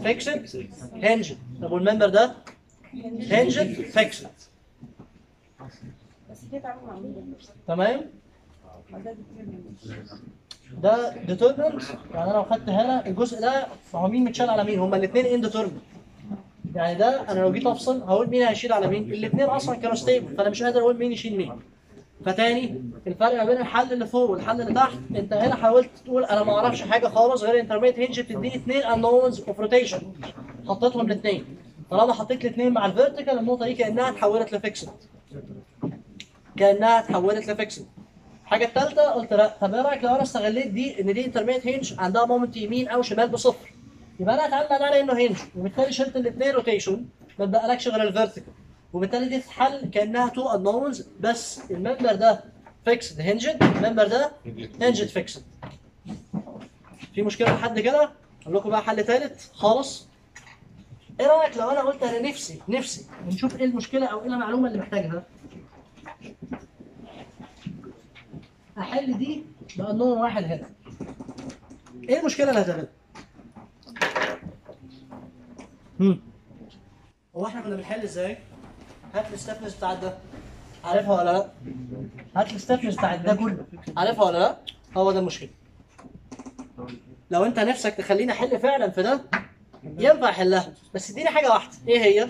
fixed hinged طب وال member ده؟ hinged fixed بس كده تعمل مع مين تمام؟ ده determinate يعني أنا لو خدت هنا الجزء ده فهو مين متشال على مين؟ هما الاثنين indeterminate يعني ده أنا لو جيت أفصل هقول مين هيشيل على مين؟ الاثنين أصلا كانوا stable فأنا مش قادر أقول مين يشيل مين. فتاني الفرق ما بين الحل اللي فوق والحل اللي تحت أنت هنا حاولت تقول أنا ما أعرفش حاجة خالص غير intermediate hinge بتديني اثنين unknowns of rotation حطيتهم الاثنين طالما حطيت الاثنين مع ال vertical النقطة دي كأنها اتحولت ل fixed كانها اتحولت ل fixed الحاجة الثالثه قلت لا طب إيه رأيك لو أنا استغليت دي إن دي intermediate hinge عندها moment يمين أو شمال بصفر؟ يبقى أنا اتعامل على إنه hinge وبالتالي شلت الاثنين rotation ما بقالكش غير ال vertical وبالتالي دي تتحل كأنها two unknowns بس ال member ده fixed hinged ال member ده hinged fixed في مشكلة لحد كده؟ أقول لكم بقى حل ثالث خالص. إيه رأيك لو أنا قلت أنا نفسي نفسي ونشوف إيه المشكلة أو إيه المعلومة اللي محتاجها؟ أحل دي بانون واحد هنا. إيه المشكلة اللي هتقابلها هم. هو إحنا كنا بنحل إزاي؟ هات لي ال stiffness بتاع ده. عارفها ولا لأ؟ هات لي ال stiffness بتاع ده كله. عارفها ولا لأ؟ هو ده المشكلة. لو أنت نفسك تخليني أحل فعلا في ده ينفع أحلها. بس اديني حاجة واحدة. إيه هي؟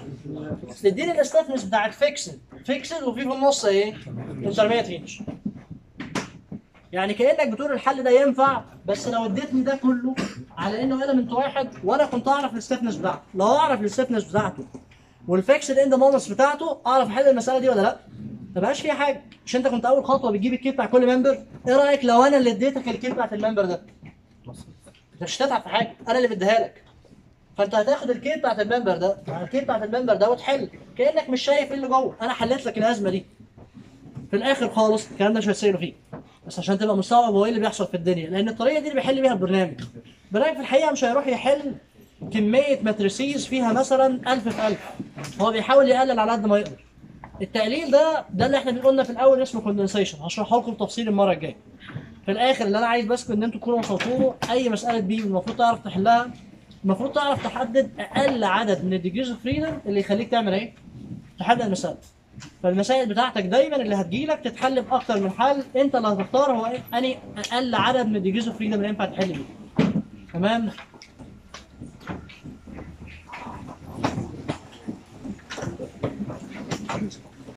تديني ال stiffness بتاعت fixed fixed وفي في النص إيه؟ intermediate hinge يعني كأنك بتقول الحل ده ينفع بس لو اديتني ده كله على إنه element واحد وأنا كنت أعرف ال stiffness بتاعته لو أعرف ال stiffness بتاعته وال fixed end moments بتاعته أعرف أحل المسألة دي ولا لأ؟ ما بقاش فيها حاجة. مش أنت كنت أول خطوة بتجيب ال K بتاع كل member إيه رأيك لو أنا اللي اديتك ال K بتاعت ال member ده؟ انت مش هتتعب في حاجة. أنا اللي مديها لك. فانت هتاخد ال K بتاعت ال member ده ال K بتاعت ال member ده وتحل كأنك مش شايف إيه اللي جوه. أنا حليت لك الأزمة دي. في الآخر خالص الكلام ده مش هتسأله فيه. بس عشان تبقى مستوعب هو إيه اللي بيحصل في الدنيا. لأن الطريقة دي اللي بيحل بيها البرنامج. البرنامج في الحقيقة مش هيروح يحل كمية matrices فيها مثلا 1000 في 1000 هو بيحاول يقلل على قد ما يقدر. التقليل ده ده اللي إحنا قلنا في الأول اسمه condensation هشرحه لكم تفصيل المرة الجاية. في الآخر اللي أنا عايز بس إن أنتوا تكونوا وصلتوا أي مسألة beam المفروض تعرف تحلها. المفروض تعرف تحدد أقل عدد من ال degrees of freedom اللي يخليك تعمل إيه؟ تحدد المسائل فالمسائل بتاعتك دايما اللي هتجيلك تتحل باكتر من حل أنت اللي هتختار هو إيه؟ أني أقل عدد من ال degrees of freedom اللي ينفع تحل بيه تمام